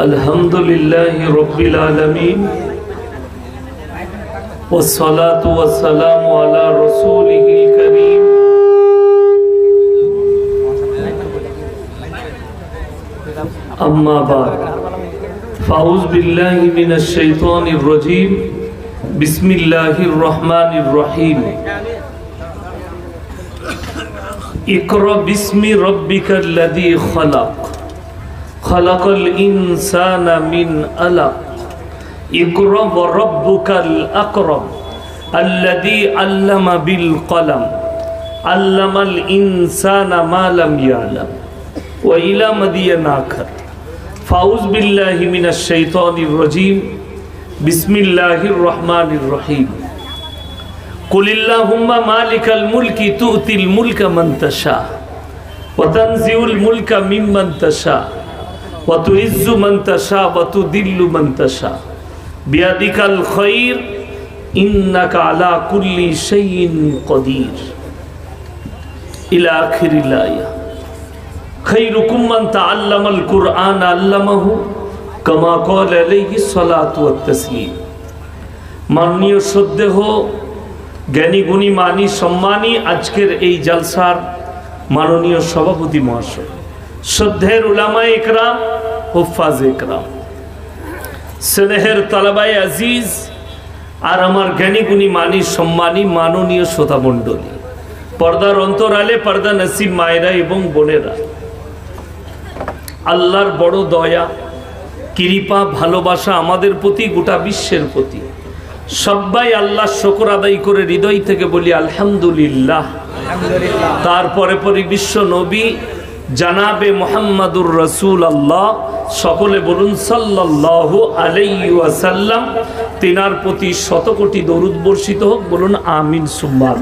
अल्हम्दुलिल्लाहि रब्बिल आलमीन। वस्सलातु वस्सलामु अला रसूलिहिल करीम। अम्मा बाद। फाउज बिल्लाहि मिनश शैतानिर रजीम। बिस्मिल्लाहिर रहमानिर रहीम। इकरा बिस्मि रब्बिकल लज़ी खलक। خلق خلق الإنسان من ألق اقرأ وربك الأكرم الذي علم بالقلم علم الإنسان ما لم يعلم وإلى مدين آخر فأعوذ بالله من الشيطان الرجيم بسم الله الرحمن الرحيم قل اللهم مالك الملك تؤتي الملك من تشاء وتنزع الملك ممن تشاء وتعز من تشاء وتذل من تشاء بيدك الخير إنك على كل شيء قدير إلى آخر الآية خيركم من تعلم القرآن علمه كما قال عليه الصلاة والتسليم মাননীয় শ্রদ্ধেহ জ্ঞানী গুণী মানি সম্মানী আজকের এই জালসার মাননীয় সভাপতি মহাশয় শ্রদ্ধের উলামা একরাম হুফাজ একরাম স্নেহের তালাবাই আজিজ আর আমার জ্ঞানী গুণী মানি সম্মানী মাননীয় শ্রোতা মণ্ডলী। পর্দার অন্তরালে পর্দা নসিব মায়েরা এবং বোনেরা। আল্লাহর বড় দয়া কৃপা ভালোবাসা আমাদের প্রতি গোটা বিশ্বের প্রতি। সবাই আল্লাহ শকর আদায় করে হৃদয় থেকে বলি আলহামদুলিল্লাহ। তারপরে পরে বিশ্ব নবী জানাবে মোহাম্মদুর রসুল আল্লাহ সকলে বলুন সাল্লাল্লাহু আলাইহি ওয়াসাল্লাম, তিনার প্রতি শতকোটি দরুদ বর্ষিত হোক, বলুন আমিন, সুম্মা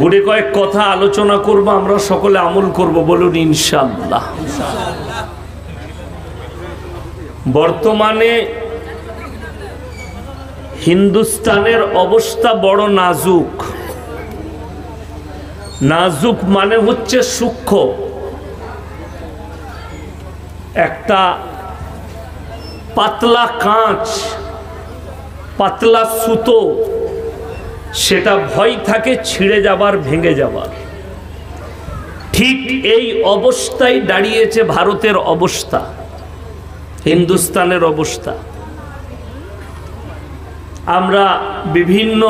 গুড়ে কয়েক কথা আলোচনা করব, আমরা সকলে আমল করব, বলুন ইনশাল্লাহ বর্তমানে হিন্দুস্তানের অবস্থা বড় নাজুক। নাজুক মানে হচ্ছে সূক্ষ্ম। একটা পাতলা কাঁচ, পাতলা সুতো, সেটা ভয় থাকে ছিঁড়ে যাবার, ভেঙে যাবার। ঠিক এই অবস্থায় দাঁড়িয়েছে ভারতের অবস্থা, হিন্দুস্তানের অবস্থা। আমরা বিভিন্ন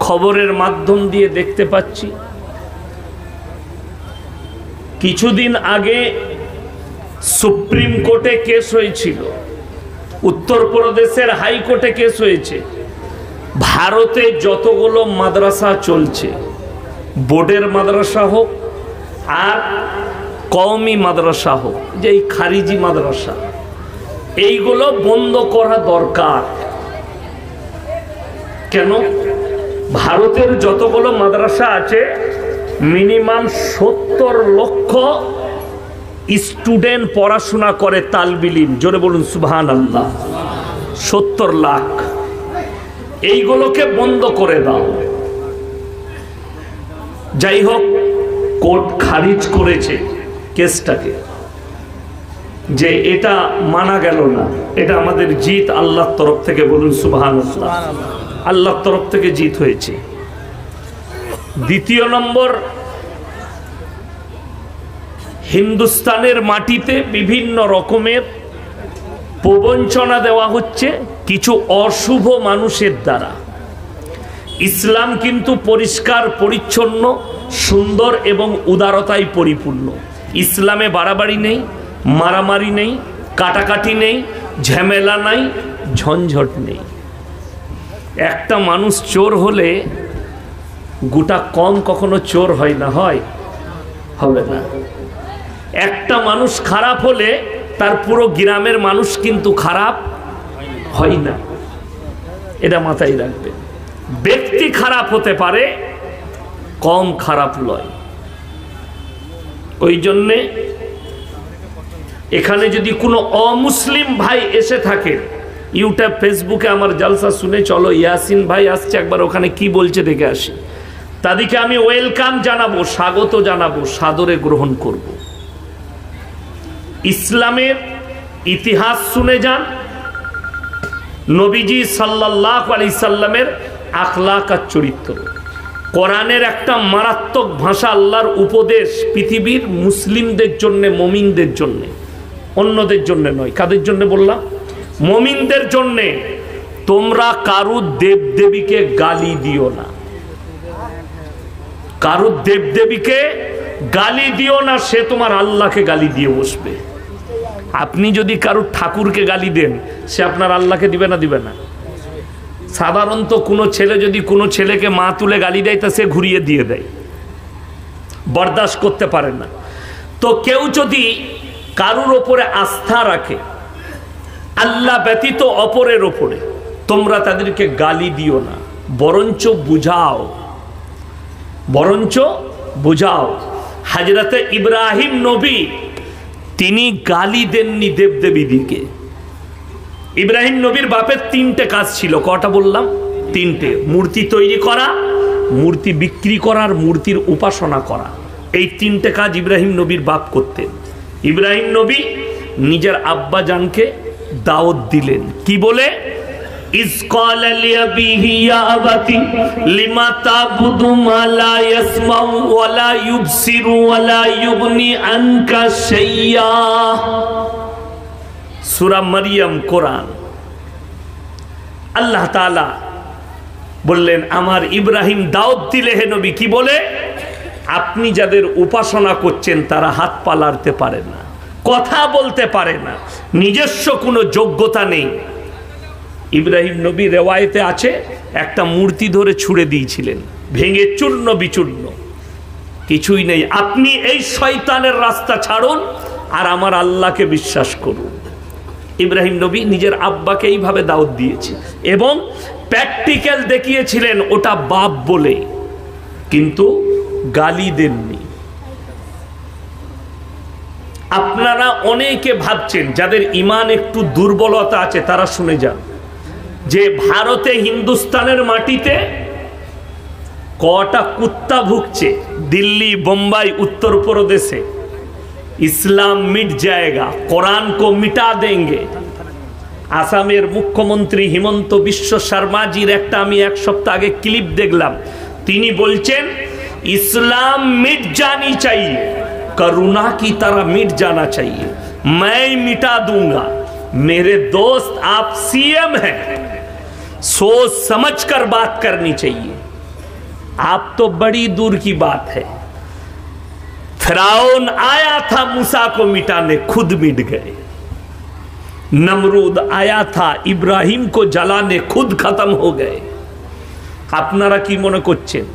খবরের মাধ্যম দিয়ে দেখতে পাচ্ছি। কিছুদিন আগে সুপ্রিম কোর্টে কেস হয়েছিল, উত্তরপ্রদেশের হাইকোর্টে কেস হয়েছে। ভারতে যতগুলো মাদ্রাসা চলছে, বোর্ডের মাদ্রাসা হোক আর কওমি মাদ্রাসা হোক, যে এই খারিজি মাদ্রাসা, এইগুলো বন্ধ করা দরকার। কেন? ভারতের যতগুলো মাদ্রাসা আছে মিনিমাম সত্তর লক্ষ স্টুডেন্ট পড়াশোনা করে তালবিলিম জোরে বলুন সুবহান আল্লাহ সত্তর লাখ। এইগুলোকে বন্ধ করে দাও। যাই হোক, কোর্ট খারিজ করেছে কেসটাকে যে এটা মানা গেল না। এটা আমাদের জিত, আল্লাহর তরফ থেকে বলুন সুবহান আল্লাহর তরফ থেকে জিত হয়েছে। দ্বিতীয় নম্বর, হিন্দুস্তানের মাটিতে বিভিন্ন রকমের প্রবঞ্চনা দেওয়া হচ্ছে কিছু অশুভ মানুষের দ্বারা। ইসলাম কিন্তু পরিষ্কার, পরিচ্ছন্ন, সুন্দর এবং উদারতায় পরিপূর্ণ। ইসলামে বাড়াবাড়ি নেই, মারামারি নেই, কাটাকাটি নেই, ঝামেলা নাই, ঝঞ্ঝট নেই। একটা মানুষ চোর হলে গোটা কম কখনো চোর হয় না, হয়? হবে না। একটা মানুষ খারাপ হলে তার পুরো গ্রামের মানুষ কিন্তু খারাপ হয় না। এটা মাথায় রাখবে। ব্যক্তি খারাপ হতে পারে, কম খারাপ লয় ওই জন্যে এখানে যদি কোনো অমুসলিম ভাই এসে থাকে, ইউটিউব, ফেসবুকে আমার জালসা শুনে, চলো ইয়াসিন ভাই আসছে একবার, ওখানে কি বলছে দেখে আসি। তাদেরকে আমি ওয়েলকাম জানাব, স্বাগত জানাব, সাদরে গ্রহণ করব। ইসলামের ইতিহাস শুনে যান। নবীজি সাল্লাহ আলি সাল্লামের আখলাক আর চরিত্র। কোরআনের একটা মারাত্মক ভাষা আল্লাহর উপদেশ পৃথিবীর মুসলিমদের জন্যে, মমিনদের জন্যে, অন্যদের জন্য নয়। কাদের জন্য বললাম? মমিনদের জন্যে। তোমরা কারু দেবদেবীকে গালি দিও না। কারু দেবদেবীকে গালি দিও না, সে তোমার আল্লাহকে গালি দিয়ে বসবে। আপনি যদি কারও ঠাকুরকে গালি দেন, সে আপনার আল্লাহকে দিবে না দিবে না। সাধারণত কোনো ছেলে যদি কোনো ছেলেকে মা তুলে গালি দেয়, তা সে ঘুরিয়ে দিয়ে দেয়। বরদাস্ত করতে পারে না। তো কেউ যদি কারুর ওপরে আস্থা রাখে, আল্লাহ ব্যতীত অপরের ওপরে, তোমরা তাদেরকে গালি দিও না, বরঞ্চ বুঝাও। বরঞ্চ বুঝাও। হাজরতে ইব্রাহিম নবী, তিনি গালি দেননি দেবদেবীদিকে ইব্রাহিম নবীর বাপের তিনটে কাজ ছিল, কটা বললাম? তিনটে। মূর্তি তৈরি করা, মূর্তি বিক্রি করার, মূর্তির উপাসনা করা। এই তিনটে কাজ ইব্রাহিম নবীর বাপ করতেন। ইব্রাহিম নবী নিজের আব্বা জানকে দাওয়াত দিলেন। কি বলে? ইসকাল লিয়াবিহি ইয়া আবাতি, লিমা তাবুদু মা লা ইয়াসমাউ ওয়া লা ইউবসিরু ওয়া লা ইউগনি আনকা শাইয়া। সূরা মারইয়াম কোরআন। আল্লাহ তাআলা বললেন, আমার ইব্রাহিম দাউদ দিলে হে নবী, কি বলে? আপনি যাদের উপাসনা করছেন, তারা হাত পা লাড়তে পারে না, কথা বলতে পারে না, নিজস্ব কোনো যোগ্যতা নেই। ইব্রাহিম নবী রেওয়ায়তে আছে, একটা মূর্তি ধরে ছুড়ে দিয়েছিলেন। ভেঙে চূর্ণ বিচূর্ণ। কিছুই নেই। আপনি এই শয়তানের রাস্তা ছাড়ুন আর আমার আল্লাহকে বিশ্বাস করুন। ইব্রাহিম নবী নিজের আব্বাকে এইভাবে দাওয়াত দিয়েছে এবং প্র্যাকটিক্যাল দেখিয়েছিলেন, ওটা বাপ বলে। কিন্তু গালি দেননি। আপনারা অনেকে ভাবছেন, যাদের ইমান একটু দুর্বলতা আছে, তারা শুনে যান। যে ভারতে হিন্দুস্তানের মাটিতে কটা কুত্তা ভুগছে দিল্লি বোম্বাই উত্তরপ্রদেশে ইসলাম মিট জায়গা কোরআন কো মিটা দেঙ্গে আসামের মুখ্যমন্ত্রী হিমন্ত বিশ্ব শর্মাজির একটা আমি এক সপ্তাহ আগে ক্লিপ দেখলাম তিনি বলছেন ইসলাম মিট জানি চাইয়ে करुणा की तरह मिट जाना चाहिए मैं मिटा दूंगा मेरे दोस्त आप सीएम हैं सोच समझ कर बात करनी चाहिए आप तो बड़ी दूर की बात है फिराउन आया था मूसा को मिटाने खुद मिट गए नमरूद आया था इब्राहिम को जलाने खुद खत्म हो गए আপনারা কি মনে করছেন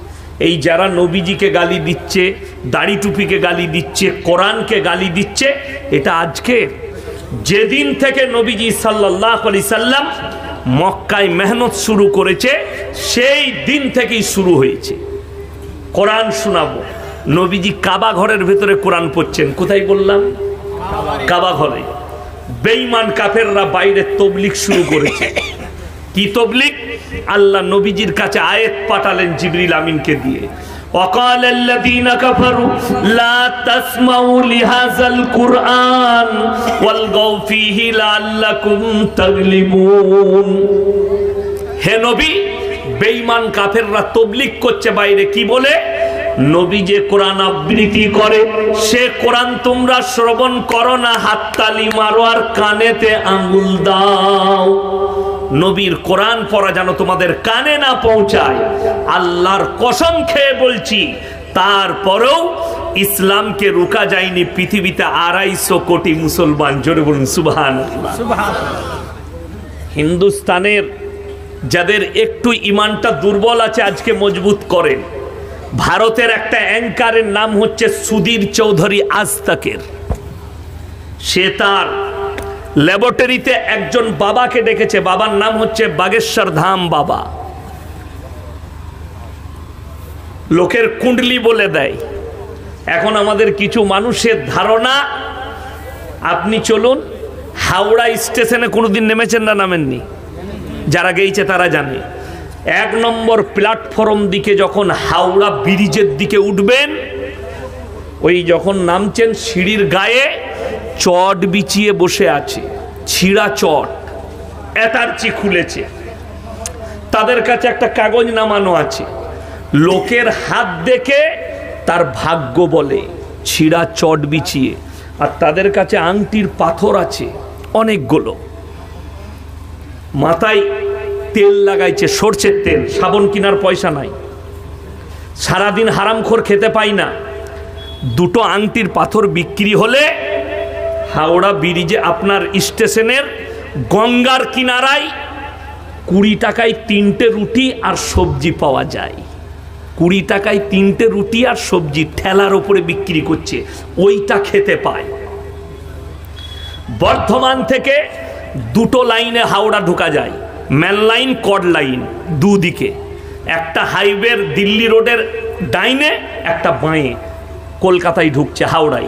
এই যারা নবীজিকে গালি দিচ্ছে দাড়ি টুপিকে গালি দিচ্ছে কোরআনকে গালি দিচ্ছে এটা আজকে যেদিন থেকে নবীজি সাল্লাহ আলি সাল্লাম মক্কায় মেহনত শুরু করেছে, সেই দিন থেকেই শুরু হয়েছে। কোরআন শোনাবো। নবীজি কাবা ঘরের ভেতরে কোরআন পড়ছেন। কোথায় বললাম? কাবা ঘরে। বেইমান কাফেররা বাইরে তবলিক শুরু করেছে। কি তবলিক আল্লাহ নবীজির কাছে আয়েত পাঠালেন জিবরিল আমিনকে দিয়ে। وقال الذين كفروا لا تسمعوا لهذا القرآن والغوا فيه لعلكم تغلبون হে নবী বেঈমান কাফেররা তবলিক করছে বাইরে কি বলে নবী যে কোরআন আবৃত্তি করে, সে কোরআন তোমরা শ্রবণ করো না, হাততালি মারো আর কানেতে আঙ্গুল দাও। নবীর কোরআন পড়া যেন তোমাদের কানে না পৌঁছায়। আল্লাহর কসম খেয়ে বলছি, তারপরেও ইসলামকে রুকা যায়নি পৃথিবীতে আড়াইশো কোটি মুসলমান। জোরে বলুন সুবহান হিন্দুস্তানের যাদের একটু ইমানটা দুর্বল আছে, আজকে মজবুত করেন। ভারতের একটা অ্যাঙ্কারের নাম হচ্ছে সুধীর চৌধুরী আজতাকের। সে তার ল্যাবরেটরিতে একজন বাবাকে ডেকেছে। বাবার নাম হচ্ছে বাগেশ্বর ধাম বাবা। লোকের কুণ্ডলি বলে দেয়। এখন আমাদের কিছু মানুষের ধারণা, আপনি চলুন, হাওড়া স্টেশনে কোনোদিন নেমেছেন না নামেননি? যারা গেইছে তারা জানে। এক নম্বর প্ল্যাটফর্ম দিকে যখন হাওড়া ব্রিজের দিকে উঠবেন, ওই যখন নামছেন সিঁড়ির গায়ে, চট বিছিয়ে বসে আছে, ছিঁড়া চট, এতারচি খুলেছে। তাদের কাছে একটা কাগজ নামানো আছে, লোকের হাত দেখে তার ভাগ্য বলে, ছিঁড়া চট বিছিয়ে। আর তাদের কাছে আংটির পাথর আছে, অনেকগুলো। মাথায় তেল লাগাইছে, সরষের তেল, সাবন কেনার পয়সা নাই। সারাদিন হারামখোর খেতে পাই না। দুটো আংটির পাথর বিক্রি হলে হাওড়া ব্রিজে আপনার স্টেশনের গঙ্গার কিনারায় কুড়ি টাকায় তিনটে রুটি আর সবজি পাওয়া যায়। কুড়ি টাকায় তিনটে রুটি আর সবজি ঠেলার ওপরে বিক্রি করছে। ওইটা খেতে পায়। বর্ধমান থেকে দুটো লাইনে হাওড়া ঢোকা যায়। ম্যান লাইন, কড লাইন, দুদিকে। একটা হাইওয়ের দিল্লি রোডের ডাইনে, একটা বাঁয়ে কলকাতায় ঢুকছে, হাওড়ায়।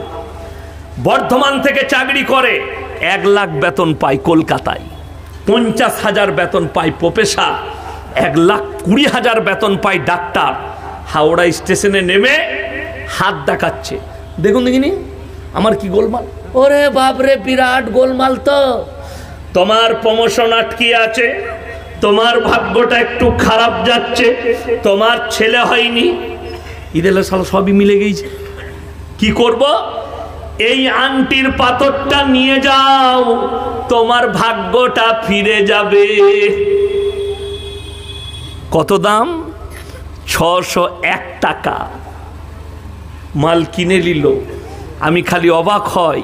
বর্ধমান থেকে চাকরি করে, এক লাখ বেতন পায় কলকাতায়। পঞ্চাশ হাজার বেতন পায় প্রফেসর, এক লাখ কুড়ি হাজার বেতন পায় ডাক্তার। হাওড়া স্টেশনে নেমে হাত দেখাচ্ছে। দেখুন দেখিনি, আমার কি গোলমাল? ওরে বাপরে, বিরাট গোলমাল তো। তোমার প্রমোশন আটকে আছে, তোমার ভাগ্যটা একটু খারাপ যাচ্ছে, তোমার ছেলে হয়নি। ঈদেলা সাল সবই মিলে গেছে। কি করব? এই আংটির পাথরটা নিয়ে যাও, তোমার ভাগ্যটা ফিরে যাবে। কত দাম? ছশো এক টাকা। মাল কিনে নিল। আমি খালি অবাক হয়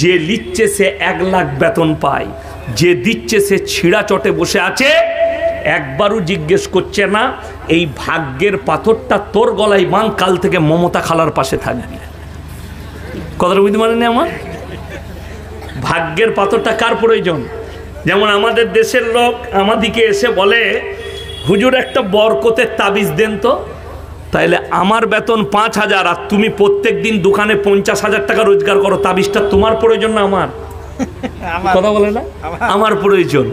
যে লিখছে সে এক লাখ বেতন পায়। যে দিচ্ছে সে ছিঁড়া চটে বসে আছে। একবারও জিজ্ঞেস করছে না, এই ভাগ্যের পাথরটা তোর গলায় বাং কাল থেকে মমতা খালার পাশে থাকবি। কথাটা বুঝতে পারেনি আমার? ভাগ্যের পাথরটা কার প্রয়োজন? যেমন আমাদের দেশের লোক আমাদিকে এসে বলে, হুজুর, একটা বরকতের তাবিজ দেন তো। তাইলে আমার বেতন পাঁচ হাজার আর তুমি প্রত্যেক দিন দোকানে পঞ্চাশ হাজার টাকা রোজগার করো, তাবিজটা তোমার প্রয়োজন না আমার? কথা বলে না? আমার প্রয়োজন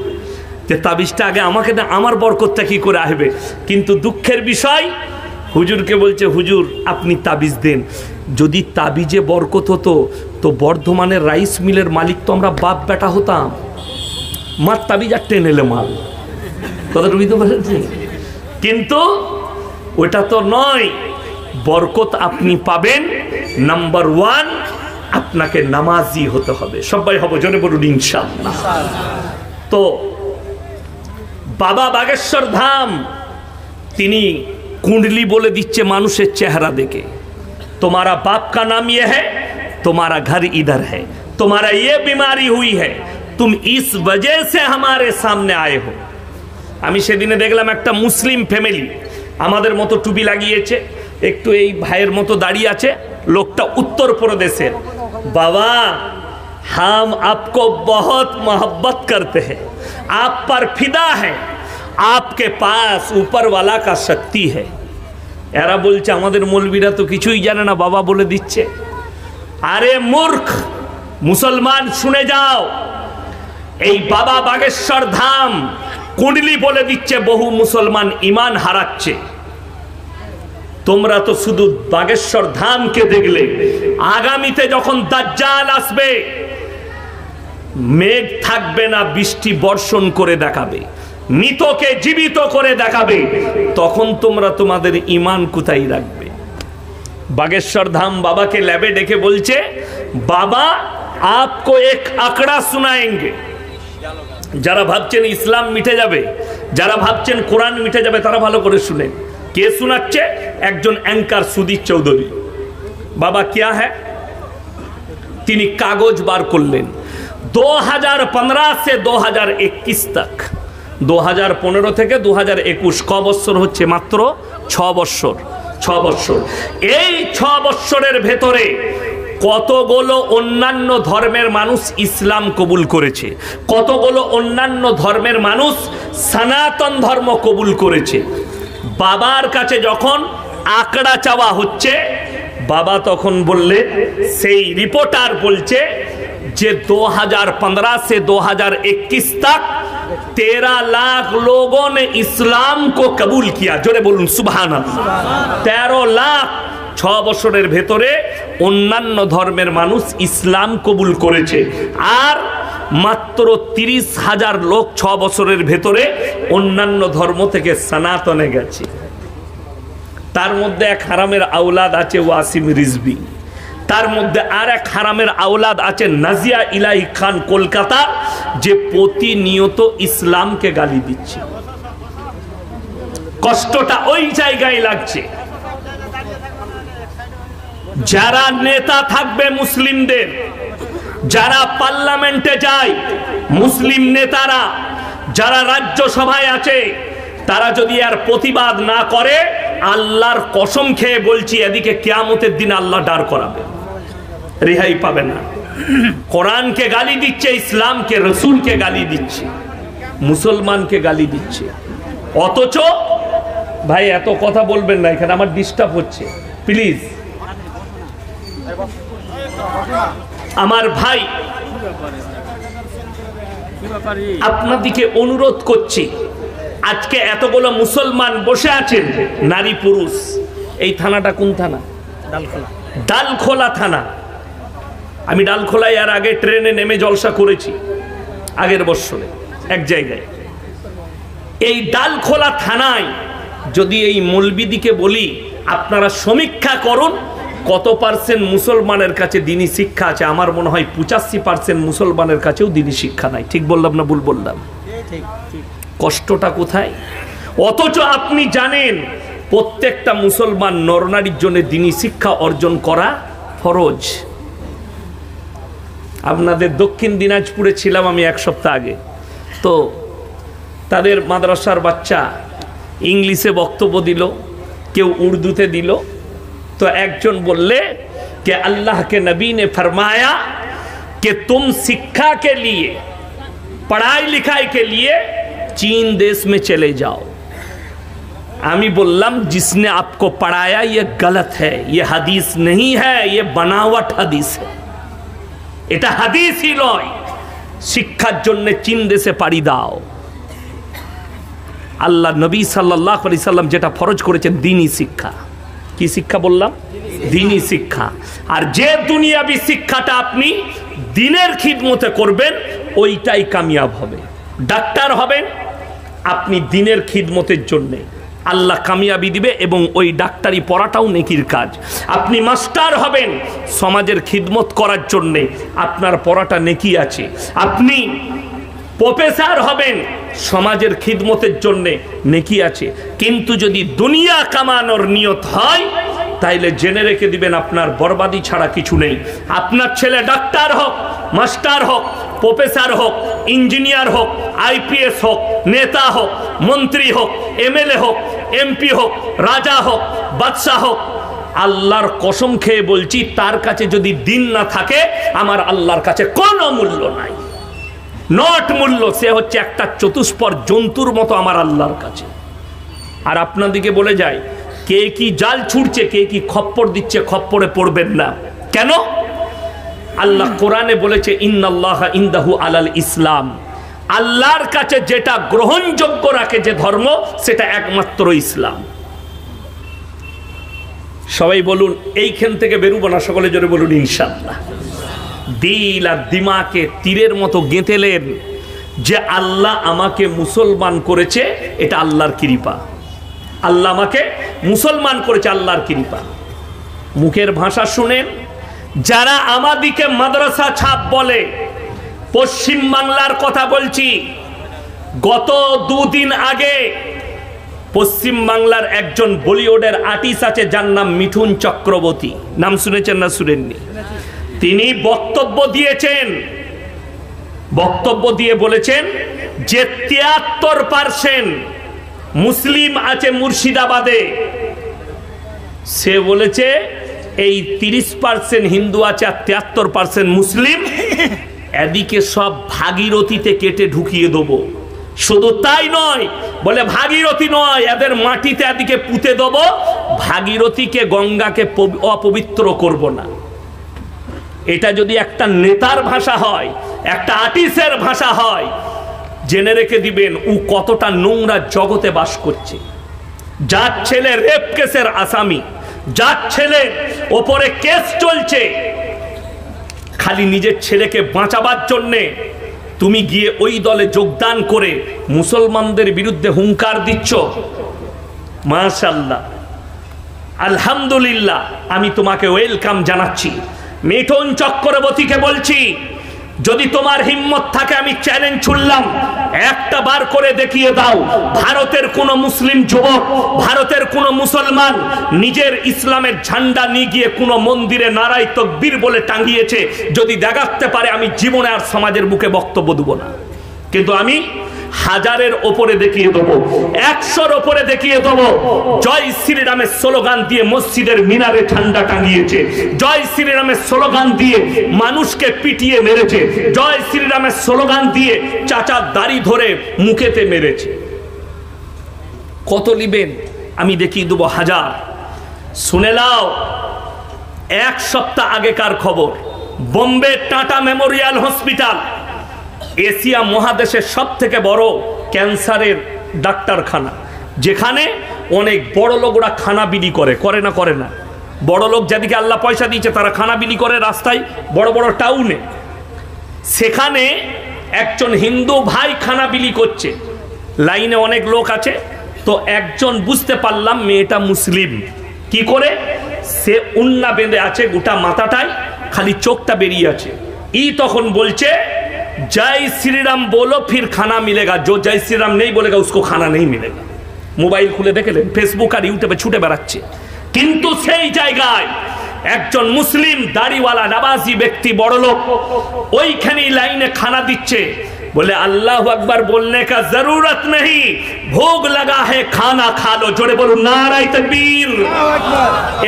যে তাবিজটা আগে আমাকে না আমার বরকতটা কি করে আসবে? কিন্তু দুঃখের বিষয় হুজুরকে বলছে হুজুর আপনি তাবিজ দেন। যদি তাবিজে বরকত হতো তো বর্ধমানের রাইস মিলের মালিক তো আমরা বাপ বেটা হতাম। মার তাবিজ আর টেনে এলে মাল। কথাটা বুঝতে পারছি কিন্তু ওটা তো নয়। বরকত আপনি পাবেন নাম্বার ওয়ান আপনাকে নামাজি হতে হবে। সবাই হব জনে বলুন ইনশাল্লাহ তো বাবা বাগেশ্বর ধাম তিনি কুণ্ডলি বলে দিচ্ছে মানুষের চেহারা দেখে। তোমারা বাপ কা নাম ইয়ে হ্যাঁ তোমারা ঘর ইধর হ্যাঁ তোমারা ইয়ে বিমারি হুই হ্যাঁ তুম ইস বজে সে আমারে সামনে আয়ে হো। আমি সেদিনে দেখলাম একটা মুসলিম ফ্যামিলি আমাদের মতো টুপি লাগিয়েছে একটু এই ভাইয়ের মতো দাঁড়িয়ে আছে লোকটা উত্তরপ্রদেশের প্রদেশের বাবা हम आपको बहुत मोहब्बत करते हैं आप पर फिदा है आपके पास ऊपर वाला का शक्ति है এরা বলছে আমাদের মৌলবীরা তো কিছুই জানে না বাবা বলে দিচ্ছে আরে মূর্খ মুসলমান শুনে যাও এই বাবা বাগেশ্বর ধাম কুণ্ডলি বলে দিচ্ছে বহু মুসলমান ইমান হারাচ্ছে তোমরা তো শুধু বাগেশ্বর ধামকে দেখলে। আগামীতে যখন দাজ্জাল আসবে, মেঘ থাকবে না, বৃষ্টি বর্ষণ করে দেখাবে, মৃতকে জীবিত করে দেখাবে, তখন তোমরা তোমাদের ইমান কোথায় রাখবে? বাগেশ্বর ধাম বাবাকে ল্যাবে ডেকে বলছে, বাবা, আপকো এক আকড়া শোনাएंगे যারা ভাবছেন ইসলাম মিটে যাবে, যারা ভাবছেন কোরআন মিটে যাবে, তারা ভালো করে শুনেন। কে শোনাচ্ছে? একজন অ্যাঙ্কার সুদীপ চৌধুরী। বাবা কিয়া হ্যাঁ তিনি কাগজ বার করলেন। দো হাজার পনেরো সে দো হাজার একুশ তক। দু হাজার পনেরো থেকে দু হাজার একুশ ক বৎসর হচ্ছে মাত্র ছ বৎসর। ছ বৎসর। এই ছ বৎসরের ভেতরে কতগুলো অন্যান্য ধর্মের মানুষ ইসলাম কবুল করেছে? কতগুলো অন্যান্য ধর্মের মানুষ সনাতন ধর্ম কবুল করেছে? বাবার কাছে যখন আঁকড়া চাওয়া হচ্ছে বাবা তখন বললে সেই রিপোর্টার বলছে যে 2015 से 2021 तक तेरह लाख लोगों ने इस्लाम को कबूल किया জোরে বলুন সুবহান তেরো লাখ ছ বছরের ভেতরে অন্যান্য ধর্মের মানুষ ইসলাম কবুল করেছে আর মাত্র তিরিশ হাজার লোক ছ বছরের ভেতরে অন্যান্য ধর্ম থেকে সনাতনে গেছে তার মধ্যে এক হারামের আওলাদ আছে ওয়াসিম রিজবি। তার মধ্যে আর এক হারামের আওলাদ আছে নাজিয়া ইলাই খান কলকাতা, যে প্রতিনিয়ত ইসলামকে গালি দিচ্ছে। কষ্টটা ওই জায়গায় লাগছে। যারা নেতা থাকবে মুসলিমদের, যারা পার্লামেন্টে যায় মুসলিম নেতারা, যারা রাজ্যসভায় আছে তারা যদি আর প্রতিবাদ না করে, আল্লাহর কসম খেয়ে বলছি, এদিকে কেয়ামতের দিন আল্লাহ ডার করাবে। রেহাই পাবে না। কোরআনকে গালি দিচ্ছে, ইসলামকে, রসুলকে গালি দিচ্ছে, মুসলমানকে গালি দিচ্ছে। অথচ, ভাই, এত কথা বলবেন না, এখানে আমার ডিস্টার্ব হচ্ছে। প্লিজ আমার ভাই আপনাদিকে অনুরোধ করছি আজকে এতগুলো মুসলমান বসে আছেন নারী পুরুষ এই থানাটা কোন থানা? ডালখোলা। ডালখোলা থানা। আমি ডালখোলায় আর আগে ট্রেনে নেমে জলসা করেছি আগের বৎসরে এক জায়গায়। এই ডালখোলা থানায় যদি এই মলবিদিকে বলি আপনারা সমীক্ষা করুন কত পার্সেন্ট মুসলমানের কাছে দিনই শিক্ষা আছে? আমার মনে হয় পঁচাশি পার্সেন্ট মুসলমানের কাছেও দিনই শিক্ষা নাই। ঠিক বললাম না ভুল বললাম? কষ্টটা কোথায়? অথচ আপনি জানেন, প্রত্যেকটা মুসলমান নরনারীর জন্য দিনী শিক্ষা অর্জন করা ফরজ। আপনাদের দক্ষিণ দিনাজপুরে ছিলাম আমি এক সপ্তাহ আগে। তো তাদের মাদ্রাসার বাচ্চা ইংলিশে বক্তব্য দিল, কেউ উর্দুতে দিল। তো একজন বললে, কে আল্লাহকে নবীনে ফরমায়া, কে তুম শিক্ষাকে লিয়ে, পড়াই লিখাইকে লিয়ে चीन देश में चले जाओ আমি বললাম जिसने आपको पढ़ाया ये गलत है ये हदीस नहीं है ये बनावट हदीस है এটা হাদিসই নয় শিক্ষার জন্য চীন দেশে পাড়ি দাও আল্লাহ নবী সাল্লাহ আলি সাল্লাম যেটা ফরজ করেছেন দিনই শিক্ষা কি শিক্ষা বললাম দিনই শিক্ষা আর যে দুনিয়াবি শিক্ষাটা আপনি দিনের খিদমতে করবেন ওইটাই কামিয়াব হবে ডাক্তার হবেন আপনি দিনের খিদমতের জন্যে। আল্লাহ কামিয়াবি দিবে এবং ওই ডাক্তারি পড়াটাও নেকির কাজ। আপনি মাস্টার হবেন সমাজের খিদমত করার জন্যে। আপনার পড়াটা নেকি আছে। আপনি প্রফেসর হবেন সমাজের খিদমতের জন্যে নেকি আছে। কিন্তু যদি দুনিয়া কামানোর নিয়ত হয় তাইলে জেনে রেখে দিবেন আপনার বরবাদি ছাড়া কিছু নেই। আপনার ছেলে ডাক্তার হোক, মাস্টার হোক, প্রফেসর হোক, ইঞ্জিনিয়ার হোক, আইপিএস হোক, নেতা হোক, মন্ত্রী হোক, এমএলএ হোক, এমপি হোক, রাজা হোক, বাদশাহ হোক, আল্লাহর কসম খেয়ে বলছি, তার কাছে যদি দিন না থাকে, আমার আল্লাহর কাছে কোনো মূল্য নাই। নট মূল্য, সে হচ্ছে একটা চতুষ্পর জন্তুর মতো আমার আল্লাহর কাছে। আর আপনাদিকে বলে যায় কে কি জাল ছুটছে কে কি খপ্পর দিচ্ছে, খপ্পরে পড়বেন না। কেন? আল্লাহ কোরআনে বলেছে, ইন্নাল্লাহ ইন্দাহু আলাল ইসলাম। আল্লাহর কাছে যেটা গ্রহণযোগ্য রাখে যে ধর্ম, সেটা একমাত্র ইসলাম। সবাই বলুন, এইখান থেকে বেরুবো না, সকলে জোরে বলুন ইনশাল্লাহ দিল আর দিমাকে তীরের মতো গেঁথেলেন যে আল্লাহ আমাকে মুসলমান করেছে, এটা আল্লাহর কৃপা। আল্লাহ আমাকে মুসলমান করেছে আল্লাহর কৃপা। মুখের ভাষা শুনেন, যারা আমাদিকে মাদ্রাসা ছাপ বলে, পশ্চিম বাংলার কথা বলছি, গত দুদিন আগে পশ্চিম বাংলার একজন বলিউডের আর্টিস্ট আছে, যার নাম মিঠুন চক্রবর্তী। নাম শুনেছেন না শুনেননি? তিনি বক্তব্য দিয়েছেন, বক্তব্য দিয়ে বলেছেন যে তিয়াত্তর পার্সেন্ট মুসলিম আছে মুর্শিদাবাদে। সে বলেছে, এই তিরিশ পার্সেন্ট হিন্দু আছে আর তিয়াত্তর পার্সেন্ট মুসলিম, এদিকে সব ভাগীরথীতে কেটে ঢুকিয়ে দেবো। শুধু তাই নয়, বলে ভাগীরথী নয়, এদের মাটিতে এদিকে পুঁতে দেবো, ভাগীরথীকে গঙ্গাকে অপবিত্র করব না। এটা যদি একটা নেতার ভাষা হয়, একটা আর্টিস্টের ভাষা হয় জেনে রেখে দিবেন ও কতটা নোংরা জগতে বাস করছে। যার ছেলে রেপ কেসের আসামি, যার ছেলে ওপরে কেস চলছে, খালি নিজের ছেলেকে বাঁচাবার জন্যে তুমি গিয়ে ওই দলে যোগদান করে মুসলমানদের বিরুদ্ধে হুঙ্কার দিচ্ছ। মাশাল্লাহ আলহামদুলিল্লাহ, আমি তোমাকে ওয়েলকাম জানাচ্ছি। মিঠুন চক্রবর্তীকে বলছি যদি তোমার হিম্মত থাকে, আমি চ্যালেঞ্জ ছুড়লাম একটা বার করে দেখিয়ে দাও, ভারতের কোন মুসলিম যুবক, ভারতের কোন মুসলমান নিজের ইসলামের ঝান্ডা নিয়ে গিয়ে কোন মন্দিরে নারাই তকবীর বলে টাঙ্গিয়েছে যদি দেখাতে পারে, আমি জীবনে আর সমাজের বুকে বক্তব্য দেবো না। কিন্তু আমি হাজারের ওপরে দেখিয়ে দেবো, একশোর ওপরে দেখিয়ে দেবো। জয় শ্রীরামের স্লোগান দিয়ে মসজিদের মিনারে ঠান্ডা টাঙিয়েছে। জয় শ্রীরামের স্লোগান দিয়ে মানুষকে পিটিয়ে মেরেছে। জয় শ্রীরামের স্লোগান দিয়ে চাচার দাড়ি ধরে মুখেতে মেরেছে। কত নিবেন? আমি দেখিয়ে দেবো হাজার। শুনে নাও, এক সপ্তাহ আগেকার খবর। Bombay Tata memorial hospital. Asia মহাদেশের সব থেকে বড় ক্যান্সারের ডাক্তারখানা, যেখানে অনেক বড় লোকরা খানা বিলি করে করে না করে না। বড় লোক যাদেরকে আল্লাহ পয়সা দিয়েছে, তারা খানা বিলি করে রাস্তায়, বড় বড় টাউনে। সেখানে একজন হিন্দু ভাই খানা বিলি করছে। লাইনে অনেক লোক আছে, তো একজন বুঝতে পারলাম মেয়েটা মুসলিম। কি করে? সে উন্না বেঁধে আছে গোটা মাথাটায়, খালি চোখটা বেরিয়ে আছে। ই তখন বলছে जय श्री राम बोलो फिर खाना मिलेगा जो जय श्री राम नहीं बोलेगा उसको खाना नहीं मिलेगा মোবাইল খুলে দেখলেন ফেসবুক আর ইউটিউবে ছুটে বেড়াচ্ছে কিন্তু সেই জায়গায় একজন মুসলিম দাড়িওয়ালা নামাজি ব্যক্তি বড় লোক ওইখানেই লাইনে খানা দিচ্ছে बोले अल्लाह अकबर बोलने का जरूरत नहीं भोग लगा है खाना खा लो জোরে বলুন নারাই তকবীর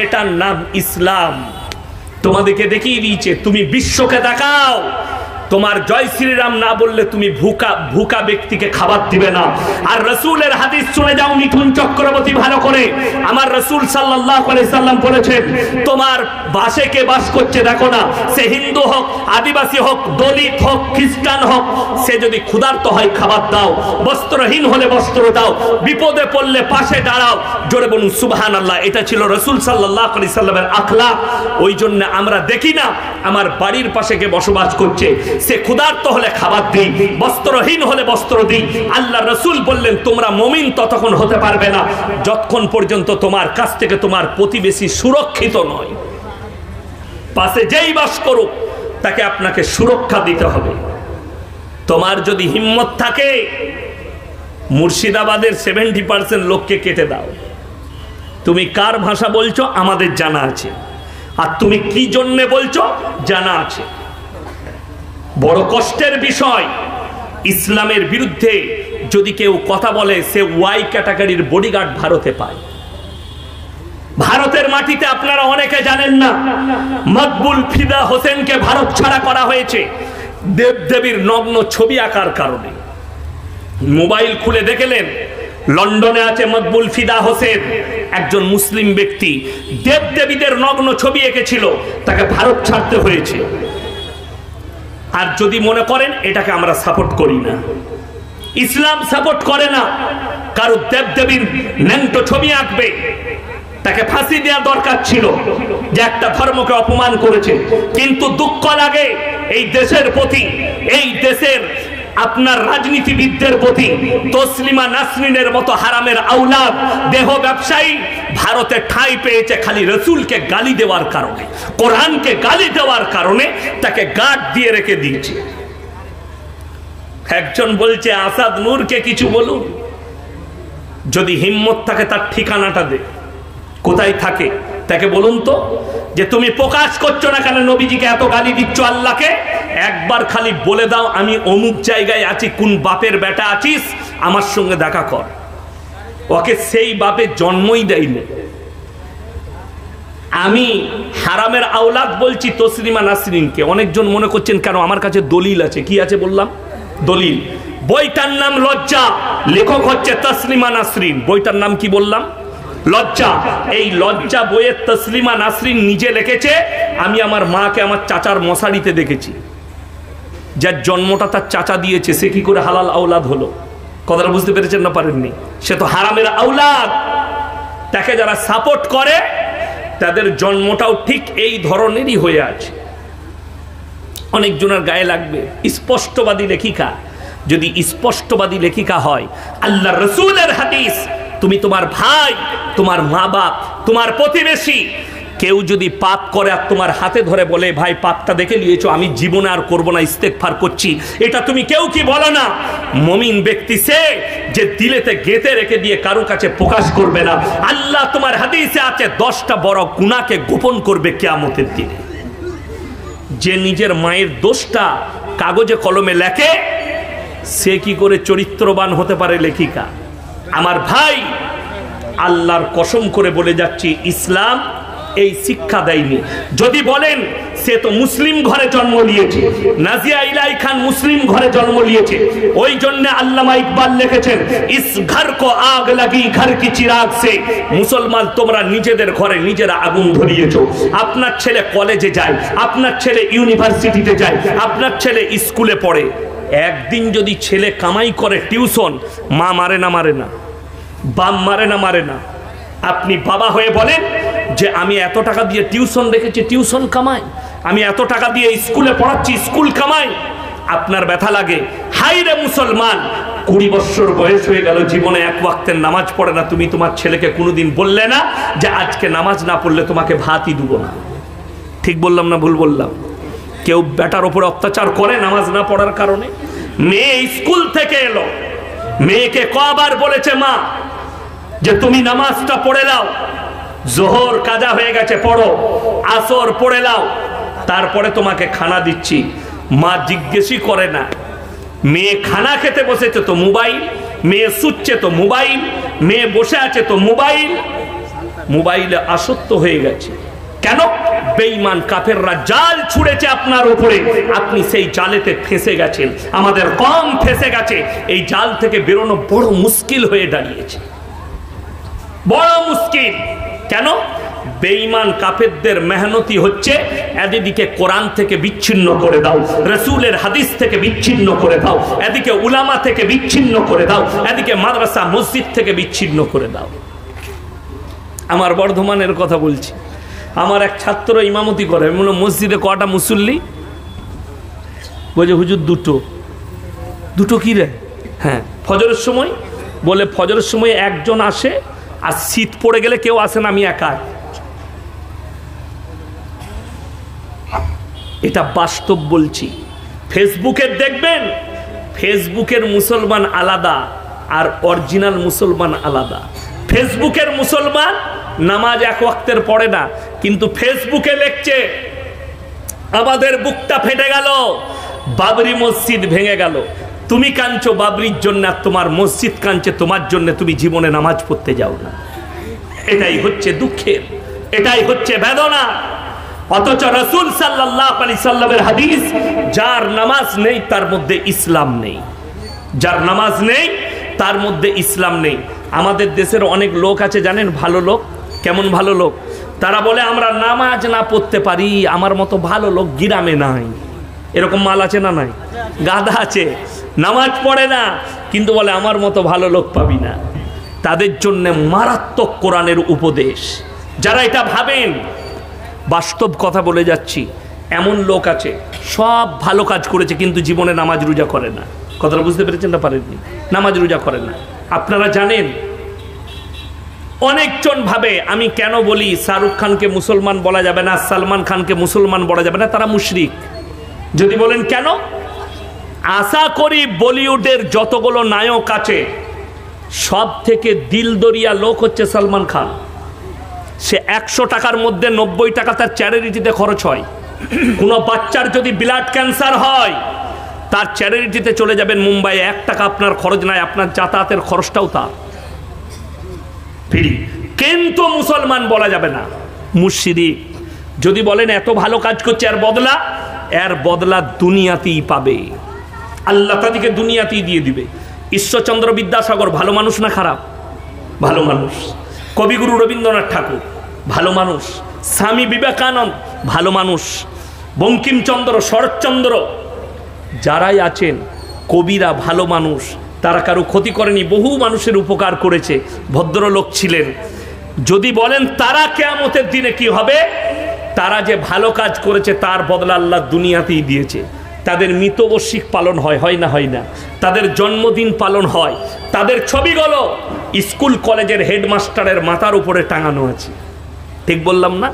এটার নাম ইসলাম তোমাদেরকে দেখিয়ে দিয়েছে তুমি বিশ্বকে দেখাও তোমার জয় শ্রীরাম না বললে তুমি ভুকা ভুকা ব্যক্তিকে খাবার দিবে না। আর রসুলের হাদিস শুনে যাও মিথুন চক্রবর্তী ভালো করে। আমার রসুল সাল্লাহ সাল্লাম বলেছেন তোমার বাসে কে বাস করছে দেখো না, সে হিন্দু হোক, আদিবাসী হোক, দলিত হোক, খ্রিস্টান হোক, সে যদি ক্ষুধার্ত হয় খাবার দাও, বস্ত্রহীন হলে বস্ত্র দাও, বিপদে পড়লে পাশে দাঁড়াও, জোরে বলুন সুবাহান আল্লাহ এটা ছিল রসুল সাল্লাহ আলি সাল্লামের আখলা। ওই জন্য আমরা দেখি না, আমার বাড়ির পাশে কে বসবাস করছে সে ক্ষুধার্ত হলে খাবার দিই, বস্ত্রহীন হলে বস্ত্র দিই। আল্লাহ রসুল বললেন, তোমরা মমিন ততক্ষণ হতে পারবে না, যতক্ষণ পর্যন্ত তোমার কাছ থেকে তোমার প্রতিবেশী সুরক্ষিত নয়। পাশে যেই বাস করুক, তাকে আপনাকে সুরক্ষা দিতে হবে। তোমার যদি হিম্মত থাকে, মুর্শিদাবাদের সেভেন্টি পার্সেন্ট লোককে কেটে দাও। তুমি কার ভাষা বলছো? আমাদের জানা আছে। আর তুমি কি জন্যে বলছো? জানা আছে। বড় কষ্টের বিষয়। ইসলামের বিরুদ্ধে যদি কেউ কথা বলে, সে ওয়াই ক্যাটাগরির বডিগার্ড ভারতে পায়। ভারতের মাটিতে আপনারা অনেকে জানেন না, মকবুল ফিদা হোসেনকে ভারত ছাড়া করা হয়েছে। দেবদেবীর নগ্ন ছবি আঁকার কারণে। মোবাইল খুলে দেখলেন, লন্ডনে আছে মকবুল ফিদা হোসেন, একজন মুসলিম ব্যক্তি। দেবদেবীদের নগ্ন ছবি এঁকেছিল, তাকে ভারত ছাড়তে হয়েছে। আর যদি মনে করেন এটাকে আমরা সাপোর্ট করি না। ইসলাম সাপোর্ট করে না। কারও দেবদেবীর ন্যাংটো ছবি আঁকবে। তাকে ফাঁসি দেওয়া দরকার ছিল যে একটা ধর্মকে অপমান করেছে। কিন্তু দুঃখ লাগে এই দেশের প্রতি, এই দেশের আপনার রাজনীতিবিদদের প্রতি তসলিমা নাসরিনের মতো হারামের আউলাদ দেহ ব্যবসায়ী, ভারতে ঠাঁই পেয়েছে খালি রসুলকে গালি দেওয়ার কারণে, কোরআনকে গালি দেওয়ার কারণে তাকে গার্ড দিয়ে রেখে দিয়েছে। একজন বলছে, আসাদ নূরকে কিছু বলুন, যদি হিম্মত থাকে তার ঠিকানাটা দে। কোথায় থাকে? তাকে বলুন তো। যে তুমি প্রকাশ করছ না কেন নবীজিকে এত গালি দিচ্ছ আল্লাহকে? একবার খালি বলে দাও, আমি অমুক জায়গায় আছি, কোন বাপের বেটা আছিস? আমার সঙ্গে দেখা কর। ওকে সেই বাপের জন্মই দেয়নি। আমি হারামের আওলাদ বলছি তসলিমা নাসরিনকে। অনেকজন মনে করছেন, কেন আমার কাছে দলিল আছে? কি আছে বললাম? দলিল। বইটার নাম লজ্জা। লেখক হচ্ছে তসলিমা নাসরিন। বইটার নাম কি বললাম? লজ্জা। এই লজ্জা বইয়ের তসলিমা নাসরিন নিজে লিখেছে, আমি আমার মাকে আমার চাচার মশারিতে দেখেছি। যার জন্মটা তার চাচা দিয়েছে, সে কি করে হালাল আওলাদ হলো? কথাটা বুঝতে পেরেছেন না পারেননি? সে তো হারামের আওলাদ। তাকে যারা সাপোর্ট করে, তাদের জন্মটাও ঠিক এই ধরনেরই হয়ে আছে। অনেকজনের গায়ে লাগবে। স্পষ্টবাদী লেখিকা। যদি স্পষ্টবাদী লেখিকা হয় আল্লাহ রসুলের হাদিস তুমি তোমার ভাই, তোমার মা বাপ তোমার প্রতিবেশী, কেউ যদি পাপ করে আর তোমার হাতে ধরে বলে, ভাই, পাপটা দেখে নিয়েছো, আমি জীবনে আর করব না ইস্তেকফার করছি। এটা তুমি কেউ কি বলো না? মমিন ব্যক্তি সে যে দিলেতে গেঁথে রেখে দিয়ে কারও কাছে প্রকাশ করবে না। আল্লাহ তোমার হাদিসে আছে, দশটা বড় গুণাকে গোপন করবে কেয়ামতের দিনে। যে নিজের মায়ের দোষটা কাগজে কলমে লেখে, সে কি করে চরিত্রবান হতে পারে লেখিকা? আমার ভাই আল্লাহর কসম করে বলে যাচ্ছি, ইসলাম এই শিক্ষা দেয়নি। যদি বলেন, সে তো মুসলিম ঘরে জন্ম নিয়েছে, নাজিয়া ইলাই খান মুসলিম ঘরে জন্ম নিয়েছে, ওই জন্য আল্লামা ইকবাল লিখেছেন, ইস ঘর কো আগ লাগি, ঘর কি চিরাগ সে। মুসলমান, তোমরা নিজেদের ঘরে নিজেরা আগুন ধরিয়েছো। আপনার ছেলে কলেজে যায়, আপনার ছেলে ইউনিভার্সিটিতে যায়, আপনার ছেলে স্কুলে পড়ে। একদিন যদি ছেলে কামাই করে টিউশন, মা মারে না মারে না বাম মারে না মারে না, আপনি বাবা হয়ে বলেন যে আমি এত টাকা দিয়ে টিউশন রেখেছি, টিউশন কামাই, আমি এত টাকা দিয়ে স্কুলে পড়াচ্ছি, স্কুল কামাই, আপনার ব্যথা লাগে। হাই রে মুসলমান, কুড়ি বছর বয়স হয়ে গেল, জীবনে এক ওয়াক্তের নামাজ পড়ে না, তুমি তোমার ছেলেকে কোনোদিন বললে না যে আজকে নামাজ না পড়লে তোমাকে ভাতই দেবো না। ঠিক বললাম না ভুল বললাম? কেউ বেটার ওপরে অত্যাচার করে, নামাজ না পড়ার কারণে। মেয়ে স্কুল থেকে এলো। মেয়েকে কবার বলেছে, মা, যে তুমি নামাজটা পড়ে নাও। জোহর কাজা হয়ে গেছে, পড়ো। আসর পড়ে নাও। তারপরে তোমাকে খানা দিচ্ছি। মা জিজ্ঞেসই করে না। মেয়ে খানা খেতে বসেছে তো মোবাইল, মেয়ে শুচ্ছে তো মোবাইল, মেয়ে বসে আছে তো মোবাইল। মোবাইলে আসক্ত হয়ে গেছে। কেন? বেঈমান কাফেররা জাল ছুড়েছে আপনার উপরে। আপনি সেই জালেতে ফেসে গেছেন। আমাদের কম ফেসে গেছে। এই জাল থেকে বেরোনো বড় মুশকিল হয়ে দাঁড়িয়েছে। বড় মুশকিল। কেন? বেঈমান কাফেরদের মেহনতি হচ্ছে। এদিকে কোরআন থেকে বিচ্ছিন্ন করে দাও। রসুলের হাদিস থেকে বিচ্ছিন্ন করে দাও। এদিকে উলামা থেকে বিচ্ছিন্ন করে দাও। এদিকে মাদ্রাসা, মসজিদ থেকে বিচ্ছিন্ন করে দাও। আমার বর্ধমানের কথা বলছি। আমার এক ছাত্র ইমামতি করে। আমি বললাম, মসজিদে কটা মুসল্লি? বলছে, হুজুর দুটো। দুটো কি রে? হ্যাঁ ফজরের সময়? বলে, ফজরের সময় একজন আসে, আর শীত পড়ে গেলে কেউ আসে না, আমি একা এটা বাস্তব বলছি। ফেসবুকের দেখবেন, ফেসবুকের মুসলমান আলাদা, আর অরিজিনাল মুসলমান আলাদা। ফেসবুকের মুসলমান নামাজ এক ওয়াক্তের পড়ে না, কিন্তু ফেসবুকে লেখছে, আমাদের বুকটা ফেটে গেল, বাবরি মসজিদ ভেঙে গেল। তুমি কাঁদছো বাবরির জন্য আর তোমার মসজিদ কাঁদছে, তোমার জন্য তুমি জীবনে নামাজ পড়তে যাও না। এটাই হচ্ছে দুঃখের, এটাই হচ্ছে বেদনা। অথচ রসুল সাল্লাহ আলি সাল্লামের হাদিস, যার নামাজ নেই, তার মধ্যে ইসলাম নেই। যার নামাজ নেই, তার মধ্যে ইসলাম নেই। আমাদের দেশের অনেক লোক আছে, জানেন, ভালো লোক? কেমন ভালো লোক? তারা বলে, আমরা নামাজ না পড়তে পারি, আমার মতো ভালো লোক গিরামে নাই। এরকম মাল আছে না নাই? গাধা আছে। নামাজ পড়ে না, কিন্তু বলে, আমার মতো ভালো লোক পাবি না। তাদের জন্য মারাত্মক কোরআনের উপদেশ। যারা এটা ভাবেন, বাস্তব কথা বলে যাচ্ছি, এমন লোক আছে, সব ভালো কাজ করেছে, কিন্তু জীবনে নামাজ রোজা করে না। কথাটা বুঝতে পেরেছেন না পারেননি? নামাজ রোজা করে না। আপনারা জানেন অনেকজন ভাবে, আমি কেন বলি শাহরুখ খানকে মুসলমান বলা যাবে না, সালমান খানকে মুসলমান বলা যাবে না, তারা মুশরিক। যদি বলেন কেন? আশা করি বলিউডের যতগুলো নায়ক আছে সব থেকে দিলদরিয়া লোক হচ্ছে সালমান খান। সে একশো টাকার মধ্যে নব্বই টাকা তার চ্যারিটিতে খরচ হয়। কোনো বাচ্চার যদি ব্লাড ক্যান্সার হয়, তার চ্যারিটিতে চলে যাবেন মুম্বাই এক টাকা আপনার খরচ নাই, আপনার যাতায়াতের খরচটাও তার। ফিরি। কিন্তু মুসলমান বলা যাবে না। মুর্শিদি, যদি বলেন এত ভালো কাজ করছে এর বদলা এর বদলা দুনিয়াতেই পাবে। আল্লাহ তাদেরকে দুনিয়াতেই দিয়ে দিবে। ঈশ্বরচন্দ্র বিদ্যাসাগর, ভালো মানুষ না খারাপ? ভালো মানুষ। কবিগুরু রবীন্দ্রনাথ ঠাকুর, ভালো মানুষ। স্বামী বিবেকানন্দ, ভালো মানুষ। বঙ্কিমচন্দ্র, শরৎচন্দ্র, যারাই আছেন, কবিরা ভালো মানুষ। তারা কারও ক্ষতি করেনি, বহু মানুষের উপকার করেছে, ভদ্রলোক ছিলেন। যদি বলেন তারা কেয়ামতের দিনে কি হবে, তারা যে ভালো কাজ করেছে তার বদলা আল্লাহ দুনিয়াতেই দিয়েছে। তাদের মৃতবর্ষিক পালন হয় হয় না হয় না। তাদের জন্মদিন পালন হয়। তাদের ছবিগুলো স্কুল কলেজের হেডমাস্টারের মাথার উপরে টাঙানো আছে। ঠিক বললাম না?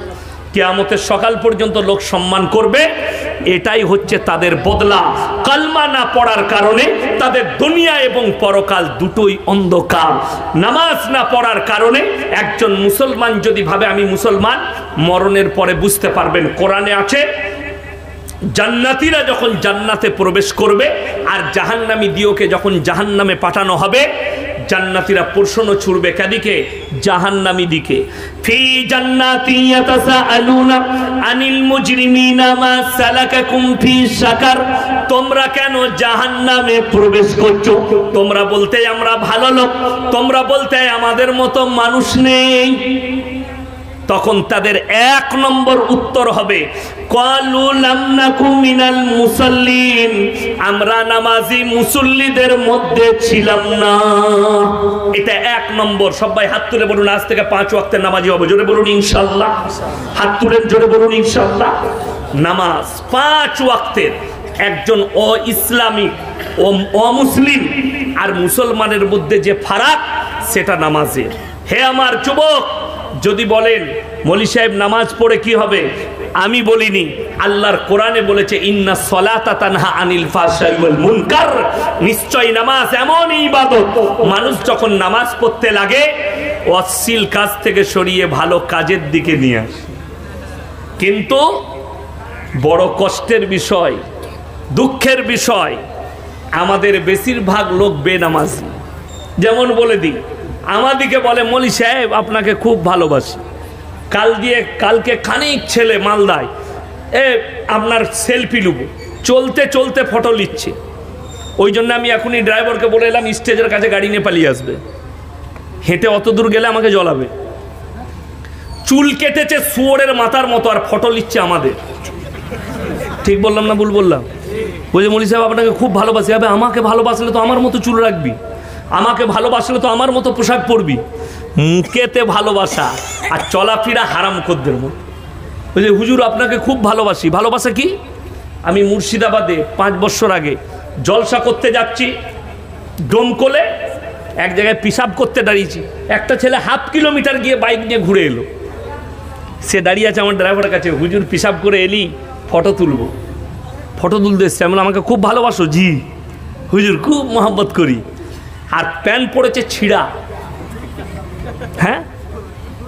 কেয়ামতের সকাল পর্যন্ত লোক সম্মান করবে এটাই হচ্ছে তাদের বদলা। কালমা না পড়ার কারণে তাদের দুনিয়া এবং পরকাল দুটোই অন্ধকার। নামাজ না পড়ার কারণে একজন মুসলমান যদি ভাবে আমি মুসলমান, মরণের পরে বুঝতে পারবেন কোরআনে আছে, জান্নাতিরা যখন জান্নাতে প্রবেশ করবে আর জাহান্নামী দিওকে যখন জাহান্নামে পাঠানো হবে জান্নাতিরা প্রশ্ন ছুড়বে কাদিকে, জাহান্নামী দিকে। ফি জান্নাতি ইয়াতাসাআলুনা আনিল মুজরিমিনা মা সালাকাকুম ফি সাকার তোমরা কেন জাহান্নামে প্রবেশ করছ? তোমরা বলতে আমরা ভালো লোক, তোমরা বলতে আমাদের মতো মানুষ নেই। তখন তাদের এক নম্বর উত্তর হবে মিনাল মুসল্লিন আমরা নামাজি মুসল্লিদের মধ্যে ছিলাম না। এটা এক নম্বর। সবাই হাত তুলে বলুন, আজ থেকে পাঁচ ওয়াক্তের নামাজি হবে। জোরে বলুন, ইনশাল্লাহ। হাত তুলেন, জোরে বলুন, ইনশাল্লাহ। নামাজ পাঁচ ওয়াক্তের। একজন অ ইসলামিক অমুসলিম আর মুসলমানের মধ্যে যে ফারাক, সেটা নামাজের। হে আমার যুবক, যদি বলেন, মলি সাহেব নামাজ পড়ে কি হবে? আমি বলিনি, আল্লাহর কোরআনে বলেছে, ইন্না সলাতা তানহা আনিল ফাহশাই ওয়াল মুনকার। নিশ্চয় নামাজ এমন ইবাদত। মানুষ যখন নামাজ পড়তে লাগে, অশ্লীল কাজ থেকে সরিয়ে ভালো কাজের দিকে নিয়ে আসে। কিন্তু বড় কষ্টের বিষয়, দুঃখের বিষয়, আমাদের বেশিরভাগ লোক বেনামাজি। যেমন বলে দিই, আমাদিকে বলে, মলি সাহেব, আপনাকে খুব ভালোবাসি। কাল দিয়ে কালকে খানিক ছেলে মালদায়। এ, আপনার সেলফি লুবো। চলতে চলতে ফটো নিচ্ছে। ওই জন্য আমি এখনই ড্রাইভারকে বলে এলাম, স্টেজের কাছে গাড়ি নিয়ে পালিয়ে আসবে। হেঁটে অত দূর গেলে আমাকে জ্বলাবে। চুল কেটেছে শুয়োরের মাথার মতো, আর ফটো নিচ্ছে আমাদের। ঠিক বললাম না ভুল বললাম? বলছে, মলি সাহেব, আপনাকে খুব ভালোবাসি। হবে আমাকে ভালোবাসলে তো আমার মতো চুল রাখবি। আমাকে ভালোবাসলে তো আমার মতো পোশাক পরবি। মুখেতে ভালোবাসা আর চলাফেরা হারাম খদ্দের মতো। বলছে হুজুর আপনাকে খুব ভালোবাসি। ভালোবাসা কি? আমি মুর্শিদাবাদে পাঁচ বছর আগে জলসা করতে যাচ্ছি ডোমকলে এক জায়গায় পিসাব করতে দাঁড়িয়েছি। একটা ছেলে হাফ কিলোমিটার গিয়ে বাইক নিয়ে ঘুরে এলো। সে দাঁড়িয়ে আছে আমার ড্রাইভারের কাছে। হুজুর পিসাব করে এলি, ফটো তুলবো। ফটো তুলতে এসছে। আমি আমাকে খুব ভালোবাসো, জি। হুজুর, খুব মহব্বত করি। আর প্যান্ট পড়েছে ছিঁড়া। হ্যাঁ?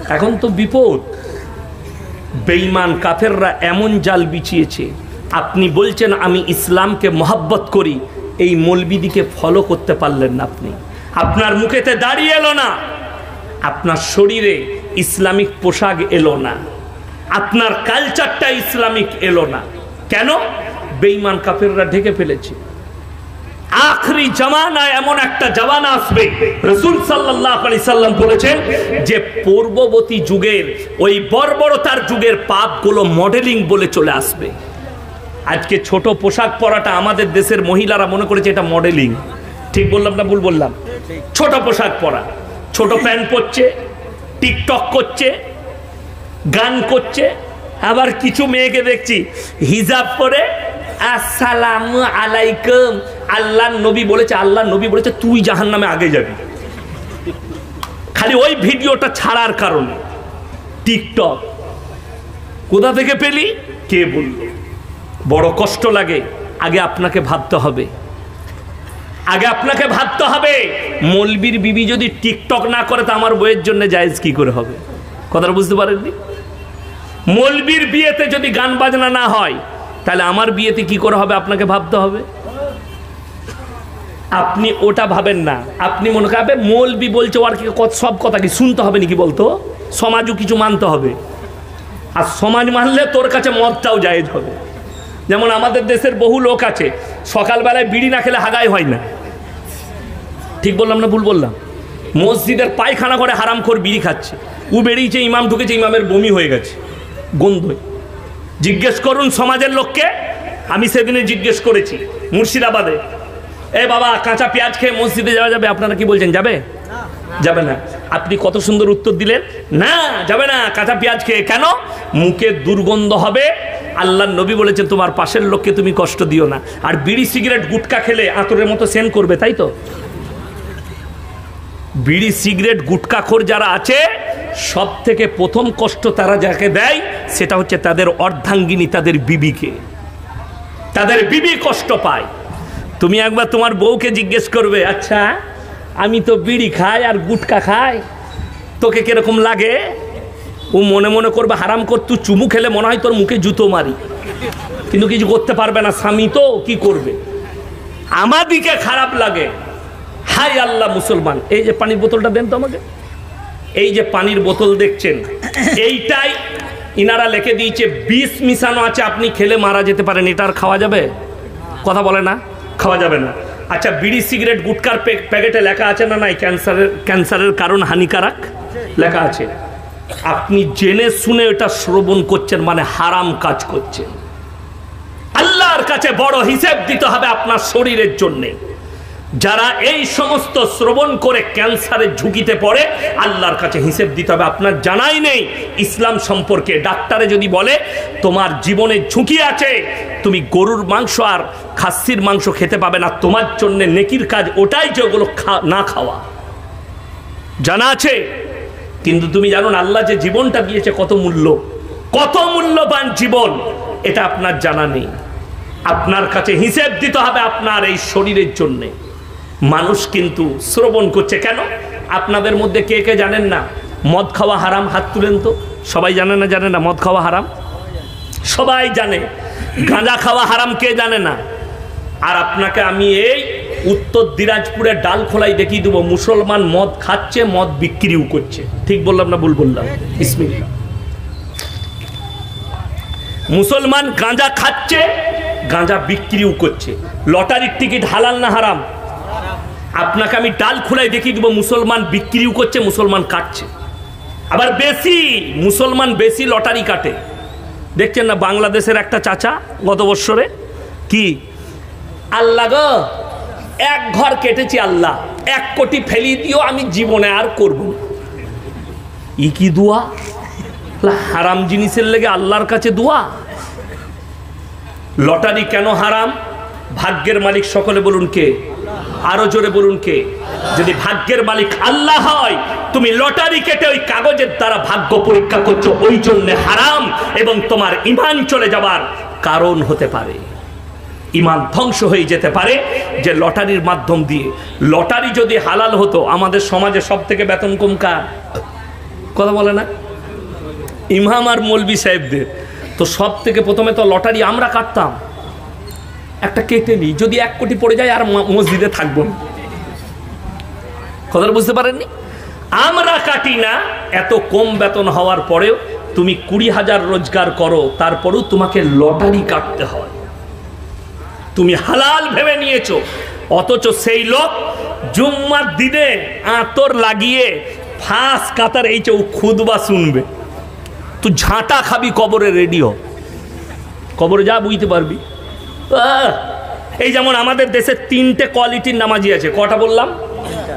এখন তো বিপদ। বেঈমান কাফেররা এমন জাল বিছিয়েছে। আপনি বলছেন, আমি ইসলামকে মহাব্বত করি। এই মলবিদিকে ফলো করতে পারলেন না আপনি। আপনার মুখেতে দাঁড়িয়ে এলো না। আপনার শরীরে ইসলামিক পোশাক এলো না। আপনার কালচারটা ইসলামিক এলো না। কেন? বেইমান কাফেররা ঢেকে ফেলেছে। আখরি জামানায় এমন একটা জামানা আসবে। রসুল সাল্লাহ আলি সাল্লাম বলেছেন যে পূর্ববর্তী যুগের ওই বর্বরতার যুগের পাপগুলো মডেলিং বলে চলে আসবে। আজকে ছোট পোশাক পরাটা আমাদের দেশের মহিলারা মনে করেছে এটা মডেলিং। ঠিক বললাম না ভুল বললাম? ছোট পোশাক পরা। ছোট প্যান্ট পরছে, টিকটক করছে, গান করছে, আবার কিছু মেয়েকে দেখছি, হিজাব করে আসসালাম আলাইকুম আল্লাহ নবী বলেছে আল্লাহ নবী বলেছে, তুই জাহান নামে আগে যাবি। খালি ওই ভিডিওটা ছাড়ার কারণে। টিকটক। কোথা থেকে পেলি? কে বলল? বড় কষ্ট লাগে। আগে আপনাকে ভাবতে হবে। আগে আপনাকে ভাবতে হবে, মলবির বিবি যদি টিকটক না করে, তা আমার বইয়ের জন্য জায়েজ কি করে হবে? কথাটা বুঝতে পারেননি? মলবির বিয়েতে যদি গান বাজনা না হয়, তাহলে আমার বিয়েতে কি করে হবে? আপনাকে ভাবতে হবে। আপনি ওটা ভাবেন না। আপনি মনে করেন মলবি বলছে আর কি সব কথা কি শুনতে হবে নাকি বলতো? সমাজও কিছু মানতে হবে। আর সমাজ মানলে তোর কাছে মদটাও জায়েজ হবে। যেমন আমাদের দেশের বহু লোক আছে, সকালবেলায় বিড়ি না খেলে হাগাই হয় না। ঠিক বললাম না ভুল বললাম? মসজিদের পায়খানা করে হারাম করে বিড়ি খাচ্ছে। উ বেরিয়েছে, ইমাম ঢুকেছে, ইমামের বমি হয়ে গেছে। গন্ধ জিজ্ঞেস করুন সমাজের লোককে, আমি সেদিনে জিজ্ঞেস করেছি মুর্শিদাবাদে। এ বাবা, কাঁচা পেঁয়াজ খেয়ে মসজিদে যাওয়া যাবে? আপনারা কি বলছেন, যাবে? যাবে না। আপনি কত সুন্দর উত্তর দিলেন। না, যাবে না, কাঁচা পেঁয়াজ খেয়ে। কেন? মুখে দুর্গন্ধ হবে। আল্লাহ নবী বলেছেন, তোমার পাশের লোককে তুমি কষ্ট দিও না। আর বিড়ি, সিগারেট, গুটকা খেলে আতরের মতো সেন করবে, তাই তো? বিড়ি, সিগারেট, গুটকাখোর যারা আছে সব থেকে প্রথম কষ্ট তারা যাকে দেয়, সেটা হচ্ছে তাদের অর্ধাঙ্গিনী, তাদের বিবিকে। তাদের বিবি কষ্ট পায়। তুমি একবার তোমার বউকে জিজ্ঞেস করবে আচ্ছা আমি তো বিড়ি খাই আর গুটকা খাই, তোকে কীরকম লাগে? ও মনে মনে করবে, হারাম কর, তুই চুমু খেলে মনে হয় তোর মুখে জুতো মারি। কিন্তু কিছু করতে পারবে না, স্বামী তো, কি করবে? আমাদিকে খারাপ লাগে। হাই আল্লাহ, মুসলমান। এই যে পানির বোতলটা দেন তো আমাকে। এই যে পানির বোতল দেখছেন, এইটাই ইনারা লিখে দিয়েছে, বিষ মিশানো আছে, আপনি খেলে মারা যেতে পারেন, এটা আর খাওয়া যাবে? কথা বলে না? খাওয়া যাবে না। আচ্ছা বিড়ি, সিগারেট, গুটকার প্যাকেটে লেখা আছে না নাই? ক্যান্সারের ক্যান্সারের কারণ হানিকারক? লেখা আছে। আপনি জেনে শুনে এটা শ্রবণ করছেন মানে হারাম কাজ করছেন। আল্লাহর কাছে বড় হিসেব দিতে হবে আপনার শরীরের জন্যে। যারা এই সমস্ত শ্রবণ করে ক্যান্সারের ঝুঁকিতে পড়ে, আল্লাহর কাছে হিসেব দিতে হবে। আপনার জানাই নেই, ইসলাম সম্পর্কে। ডাক্তারে যদি বলে, তোমার জীবনে ঝুঁকি আছে, তুমি গরুর মাংস আর খাসির মাংস খেতে পাবে না, তোমার জন্য নেকির কাজ ওটাই যে ওগুলো না খাওয়া। জানা আছে? কিন্তু তুমি জানো আল্লাহ যে জীবনটা দিয়েছে কত মূল্য। কত মূল্যবান জীবন, এটা আপনার জানা নেই। আপনার কাছে হিসেব দিতে হবে আপনার এই শরীরের জন্যে। মানুষ কিন্তু শ্রবণ করছে কেন? আপনাদের মধ্যে কে কে জানেন না? মদ খাওয়া হারাম, হাত তুলেন তো। সবাই জানে না জানে না মদ খাওয়া হারাম? সবাই জানে। গাঁজা খাওয়া হারাম কে জানে না? আর আপনাকে আমি এই উত্তর দিনাজপুরের ডাল খোলাই দেখিয়ে দেবো। মুসলমান মদ খাচ্ছে, মদ বিক্রিও করছে। ঠিক বললাম না ভুল বললাম? ইসমিল্লা মুসলমান গাঁজা খাচ্ছে, গাঁজা বিক্রিও করছে। লটারির টিকিট হালাল না হারাম? আপনাকে আমি ডাল খোলাই দেখিয়ে দিব, মুসলমান বিক্রিও করছে, মুসলমান কাটছে। আবার বেশি, মুসলমান বেশি লটারি কাটে। দেখছেন না, বাংলাদেশের একটা চাচা গত বৎসরে, কি? আল্লাহ গো, এক ঘর কেটেছি আল্লাহ, এক কোটি ফেলি দিও, আমি জীবনে আর করব ই কি দোয়া? হারাম জিনিসের লেগে আল্লাহর কাছে দোয়া? লটারি কেন হারাম? ভাগ্যের মালিক সকলে বলুন কে? আরও জোরে বলুন কে? যদি ভাগ্যের মালিক আল্লাহ হয়, তুমি লটারি কেটে ওই কাগজের দ্বারা ভাগ্য পরীক্ষা করছ, ওই জন্য হারাম এবং তোমার ইমান চলে যাবার কারণ হতে পারে। ইমান ধ্বংস হয়ে যেতে পারে যে লটারির মাধ্যম দিয়ে। লটারি যদি হালাল হতো, আমাদের সমাজে সব থেকে বেতন কম কার? কথা বলে না? ইমাম আর মৌলবি সাহেবদের। তো সব থেকে প্রথমে তো লটারি আমরা কাটতাম। একটা কেটে নিই। যদি এক কোটি পড়ে যায় আর মসজিদে থাকব না। কথাটা বুঝতে পারেননি? আমরা কাটি না, এত কম বেতন হওয়ার পরেও তুমি কুড়ি হাজার রোজগার করো, তারপরেও তোমাকে লটারি কাটতে হয়। তুমি হালাল ভেবে নিয়েছো, অথচ সেই লোক জুম্মার দিনে আতর লাগিয়ে ফাঁস কাতার এই চৌ খুদবা শুনবে। তুই ঝাঁটা খাবি কবরে রেডিও কবরে যা বুঝতে পারবি! এই যেমন আমাদের দেশে তিনটে কোয়ালিটির নামাজি আছে। কটা বললাম?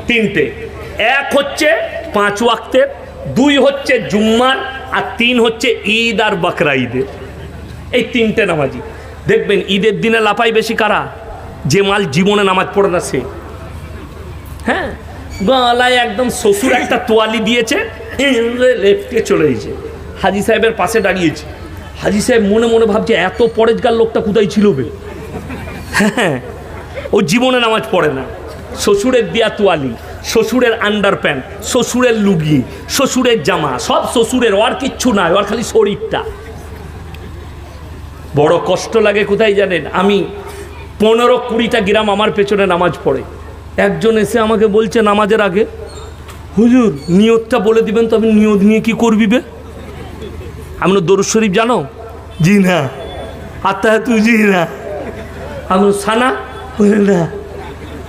তিনটে। এক হচ্ছে পাঁচ ওয়াক্তের, দুই হচ্ছে জুম্মার, আর তিন হচ্ছে ঈদ আর বাকরা ঈদের। এই তিনটে নামাজি। দেখবেন, ঈদের দিনে লাফাই বেশি কারা? যে মাল জীবনে নামাজ পড়ে না সে। হ্যাঁ? গলায় একদম শ্বশুর একটা তোয়ালি দিয়েছে লেফটে চলে গেছে। হাজি সাহেবের পাশে দাঁড়িয়েছে। হাজি সাহেব মনে মনে ভাবছে, এত পরেজগার লোকটা কোথায় ছিল বে? হ্যাঁ ও জীবনে নামাজ পড়ে না। শ্বশুরের দেয়া তোয়ালি শ্বশুরের আন্ডার প্যান্ট শ্বশুরের লুগি, শ্বশুরের জামা, সব শ্বশুরের, ওর কিচ্ছু নাই, ওর খালি শরীরটা। বড় কষ্ট লাগে কোথায় জানেন? আমি পনেরো কুড়িটা গ্রাম আমার পেছনে নামাজ পড়ে। একজন এসে আমাকে বলছে, নামাজের আগে? হুজুর, নিয়তটা বলে দিবেন তো আমি নিয়ত নিয়ে কি করবি বে? আমি দরুদ শরীফ জানো? জি না। আত্মা তুই জি না। আমি সানা? বলে না।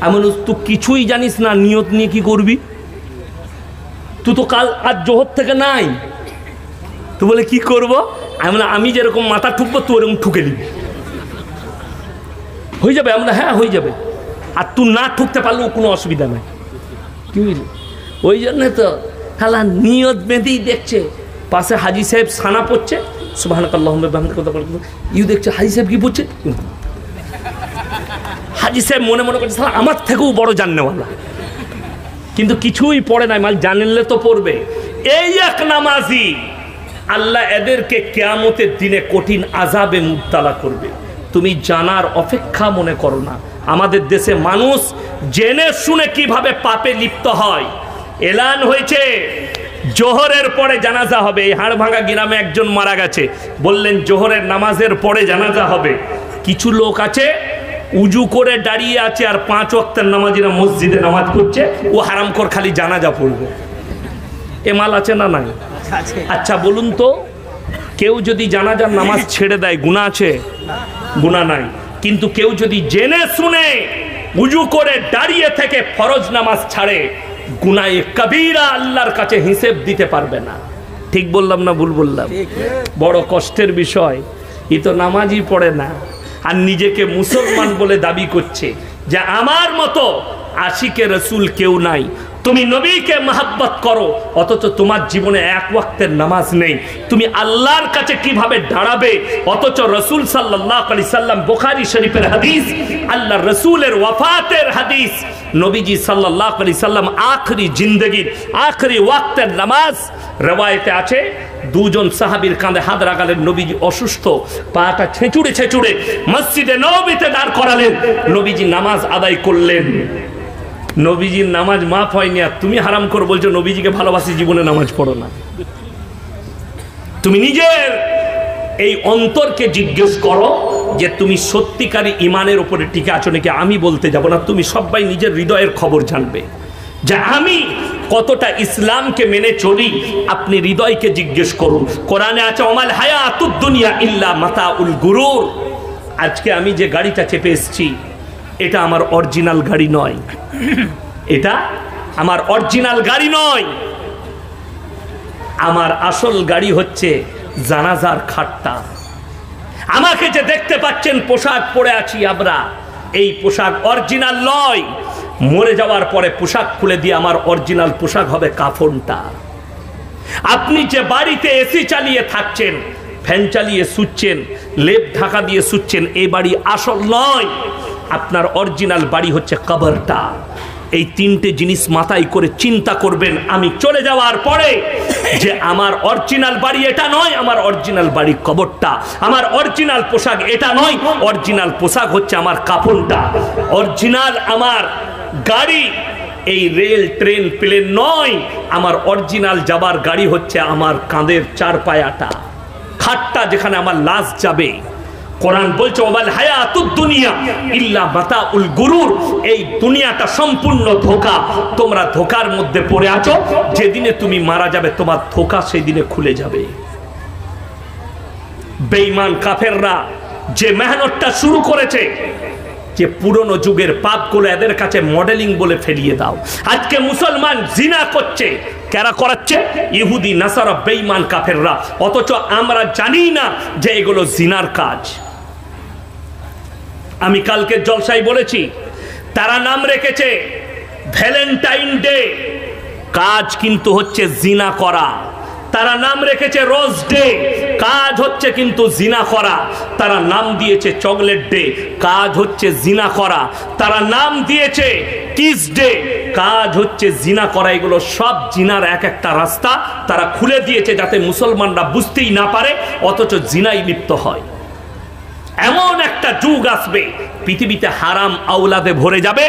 আমি তুই কিছুই জানিস না নিয়ত নিয়ে কি করবি? তুই তো কাল আজ জোহর থেকে নাই। তো বলে কি করব? আমি আমি যেরকম মাথা ঠুকবো তুই ওরকম ঠুকে দিবি হয়ে যাবে আমরা হ্যাঁ হয়ে যাবে। আর তুই না ঠুকতে পারলেও কোনো অসুবিধা নাই। কি বুঝলি ওই জন্যে তো খালা নিয়ত বেঁধেই দেখছে। পাশে হাজি সাহেব সানা পড়ছে। ইউ দেখছে হাজি সাহেব কি পড়ছে? হাজি সাহেব মনে মনে করছে "শালা, আমার থেকেও বড় জাননেওয়ালা কিন্তু কিছুই পড়ে নাই মাল জানলে তো পড়বে। এই এক নামাজি আল্লাহ এদেরকে কেয়ামতের দিনে কঠিন আজাবে মুক্তালা করবে। তুমি জানার অপেক্ষা মনে করো না। আমাদের দেশে মানুষ জেনে শুনে কীভাবে পাপে লিপ্ত হয়। এলান হয়েছে জোহরের পরে জানাজা হবে। এই হাড়ভাঙ্গা গ্রামে একজন মারা গেছে। বললেন জোহরের নামাজের পরে জানাজা হবে। কিছু লোক আছে উজু করে দাঁড়িয়ে আছে আর পাঁচ ওয়াক্তের নামাজিরা মসজিদে নামাজ পড়ছে। ও হারামখোর খালি জানাজা পড়বে। এ মাল আছে না নাই? আচ্ছা বলুন তো কেউ যদি জানাজার নামাজ ছেড়ে দেয় গুণা আছে? গুণা নাই। কিন্তু কেউ যদি জেনে শুনে উজু করে দাঁড়িয়ে থেকে ফরজ নামাজ ছাড়ে গুনায়ে কবিরা আল্লাহর কাছে হিসেব দিতে পারবে না। ঠিক বললাম না ভুল বললাম? বড় কষ্টের বিষয়। ই তো নামাজই পড়ে না। আর নিজেকে মুসলমান বলে দাবি করছে যে আমার মতো আশিকে রসুল কেউ নাই। তুমি নবীকে মাহাব্বত করো, অথচ তোমার জীবনে এক ওয়াক্তের নামাজ নেই। তুমি আল্লাহর কাছে কীভাবে দাঁড়াবে? অথচ রসুল সাল্লাহ আলি সাল্লাম বোখারি শরীফের হাদিস, আল্লাহ রসুলের ওয়াফাতের হাদিস, নবীজি সাল্লাহ আলি সাল্লাম আখরি জিন্দগির আখরি ওয়াক্তের নামাজ রেওয়ায়তে আছে। দুজন সাহাবীর কাঁধে হাত রাখালেন, নবীজি অসুস্থ, পাটা ছেঁচুড়ে ছেঁচুড়ে মসজিদে নবীতে দাঁড় করালেন, নবীজি নামাজ আদায় করলেন। নবীজির নামাজ মাফ হয়নি আর তুমি হারাম করে বলছো, নবীজিকে ভালোবাসি, জীবনে নামাজ পড়ো না। তুমি নিজের এই অন্তরকে জিজ্ঞেস করো যে তুমি সত্যিকারী ইমানের উপরে টিকে আছো নাকি আমি বলতে যাব না, তুমি সবাই নিজের হৃদয়ের খবর জানবে। যে আমি কতটা ইসলামকে মেনে চলি, আপনি হৃদয়কে জিজ্ঞেস করুন। কোরআনে আছে অমাল হায়াতুদ দুনিয়া ইল্লা মাতা উল গুরুর। আজকে আমি যে গাড়িটা চেপে এসেছি এটা আমার অরিজিনাল গাড়ি নয়। এটা আমার অরিজিনাল গাড়ি নয়। আমার আসল গাড়ি হচ্ছে জানাজার খাটটা। আমাকে যে দেখতে পাচ্ছেন, পোশাক পরে আছি আমরা। এই পোশাক অরিজিনাল নয়। মরে যাওয়ার পরে পোশাক খুলে দিয়ে আমার অরিজিনাল পোশাক হবে কাফনটা। আপনি যে বাড়িতে এসি চালিয়ে থাকছেন, ফ্যান চালিয়ে শুচ্ছেন, লেপ ঢাকা দিয়ে শুচ্ছেন এই বাড়ি আসল নয়। আপনার অরিজিনাল বাড়ি হচ্ছে কবরটা। এই তিনটে জিনিস মাথায় করে চিন্তা করবেন, আমি চলে যাওয়ার পরে যে আমার অরিজিনাল বাড়ি এটা নয়, আমার অরিজিনাল বাড়ি কবরটা। আমার অরিজিনাল পোশাক এটা নয়, অরিজিনাল পোশাক হচ্ছে আমার কাপড়টা অরিজিনাল আমার গাড়ি, এই রেল, ট্রেন, প্লেন নয়, আমার অরিজিনাল যাবার গাড়ি হচ্ছে আমার কাঁধের চার পায়াটা খাটটা যেখানে আমার লাশ যাবে কোরআন বলছে ওবাল হায়াতুদ দুনিয়া ইল্লা মাতাউল গুরুর। এই দুনিয়াটা সম্পূর্ণ ধোকা। তোমরা ধোকার মধ্যে পড়ে আছো। যেদিনে তুমি মারা যাবে, তোমার ধোকা সেই দিনে খুলে যাবে। বেঈমান কাফেররা যে মেহনতটা শুরু করেছে, যে পুরনো যুগের পাপগুলো এদের কাছে মডেলিং বলে ফেলিয়ে দাও। আজকে মুসলমান জিনা করছে। কারা করাচ্ছে? ইহুদি, নাসারা, বেঈমান কাফেররা। অথচ আমরা জানি না যে এগুলো জিনার কাজ। আমি কালকে জলসাই বলেছি, তারা নাম রেখেছে ভ্যালেন্টাইন ডে। কাজ কিন্তু হচ্ছে জিনা করা। তারা নাম রেখেছে রোজ ডে। কাজ হচ্ছে কিন্তু জিনা করা। তারা নাম দিয়েছে চকলেট ডে। কাজ হচ্ছে জিনা করা। তারা নাম দিয়েছে কিস ডে। কাজ হচ্ছে জিনা করা। এগুলো সব জিনার এক একটা রাস্তা। তারা খুলে দিয়েছে যাতে মুসলমানরা বুঝতেই না পারে, অথচ জিনাই লিপ্ত হয়। এমন একটা যুগ আসবে, পৃথিবীতে হারাম আউলাদে ভরে যাবে,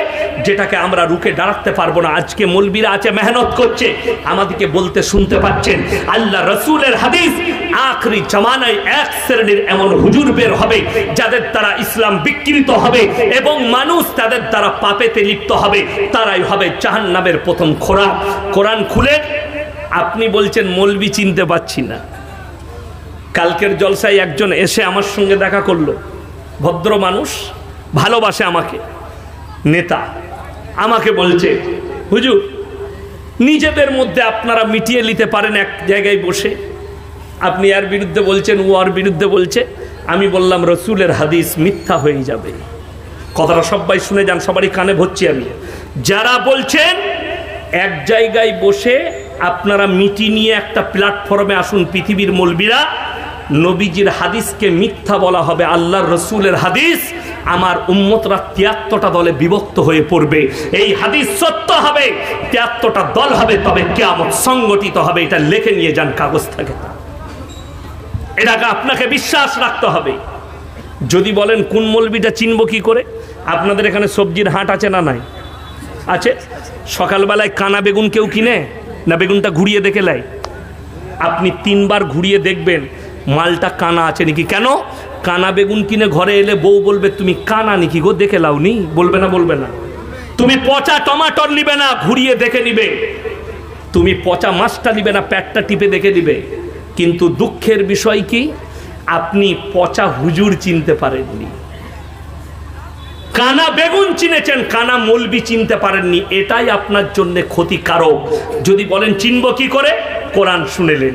যেটাকে আমরা রুখে দাঁড়াতে পারব না। আজকে মলবিরা আছে, মেহনত করছে, আমাদেরকে বলতে শুনতে পাচ্ছেন, আল্লাহ রসুলের হাদিস, আখরি জামানায় এক শ্রেণির এমন হুজুর বের হবে, যাদের দ্বারা ইসলাম বিকৃত হবে এবং মানুষ তাদের দ্বারা পাপেতে লিপ্ত হবে। তারাই হবে জাহান্নামের প্রথম খোরাক। কোরআন খুলে, আপনি বলছেন, মলবি চিনতে পাচ্ছি না। কালকের জলসায় একজন এসে আমার সঙ্গে দেখা করল। ভদ্র মানুষ, ভালোবাসে আমাকে। নেতা আমাকে বলছে, হুজুর, নিজেদের মধ্যে আপনারা মিটিয়ে নিতে পারেন এক জায়গায় বসে। আপনি এর বিরুদ্ধে বলছেন, ও আর বিরুদ্ধে বলছে। আমি বললাম, রসুলের হাদিস মিথ্যা হয়ে যাবে। কথাটা সবাই শুনে যান, সবারই কানে ভরছি আমি। যারা বলছেন, এক জায়গায় বসে আপনারা মিটি নিয়ে একটা প্ল্যাটফর্মে আসুন, পৃথিবীর মলবিরা। নবীজির হাদিসকে মিথ্যা বলা হবে, আল্লাহর রসুলের হাদিস, আমার উম্মতরা তিয়াত্তরটা দলে বিভক্ত হয়ে পড়বে। এই হাদিস সত্য হবে, তিয়াত্তরটা দল হবে, তবে কেয়ামত সংগঠিত হবে, এটা লেখে নিয়ে যান কাগজ থাকে। এটাকে আপনাকে বিশ্বাস রাখতে হবে। যদি বলেন, কোন মলবিটা চিনব কি করে? আপনাদের এখানে সবজির হাট আছে না নাই? আছে? সকালবেলায় কানা বেগুন কেউ কিনে, না বেগুনটা ঘুরিয়ে দেখে নেয় আপনি তিনবার ঘুরিয়ে দেখবেন মালটা কানা আছে নাকি? কেন? কানা বেগুন কিনে ঘরে এলে বউ বলবে, তুমি কানা নাকি গো? দেখে লাও নি বলবে না বলবে না। তুমি পচা টমাটর নিবে না, ঘুরিয়ে দেখে নিবে। তুমি পচা মাছটা নিবে না, প্যাটটা টিপে দেখে দিবে কিন্তু দুঃখের বিষয় কি? আপনি পচা হুজুর চিনতে পারেননি। কানা বেগুন চিনেছেন, কানা মলবি চিনতে পারেননি। এটাই আপনার জন্য ক্ষতিকারক। যদি বলেন, চিনব কি করে? কোরআন শুনেলেন।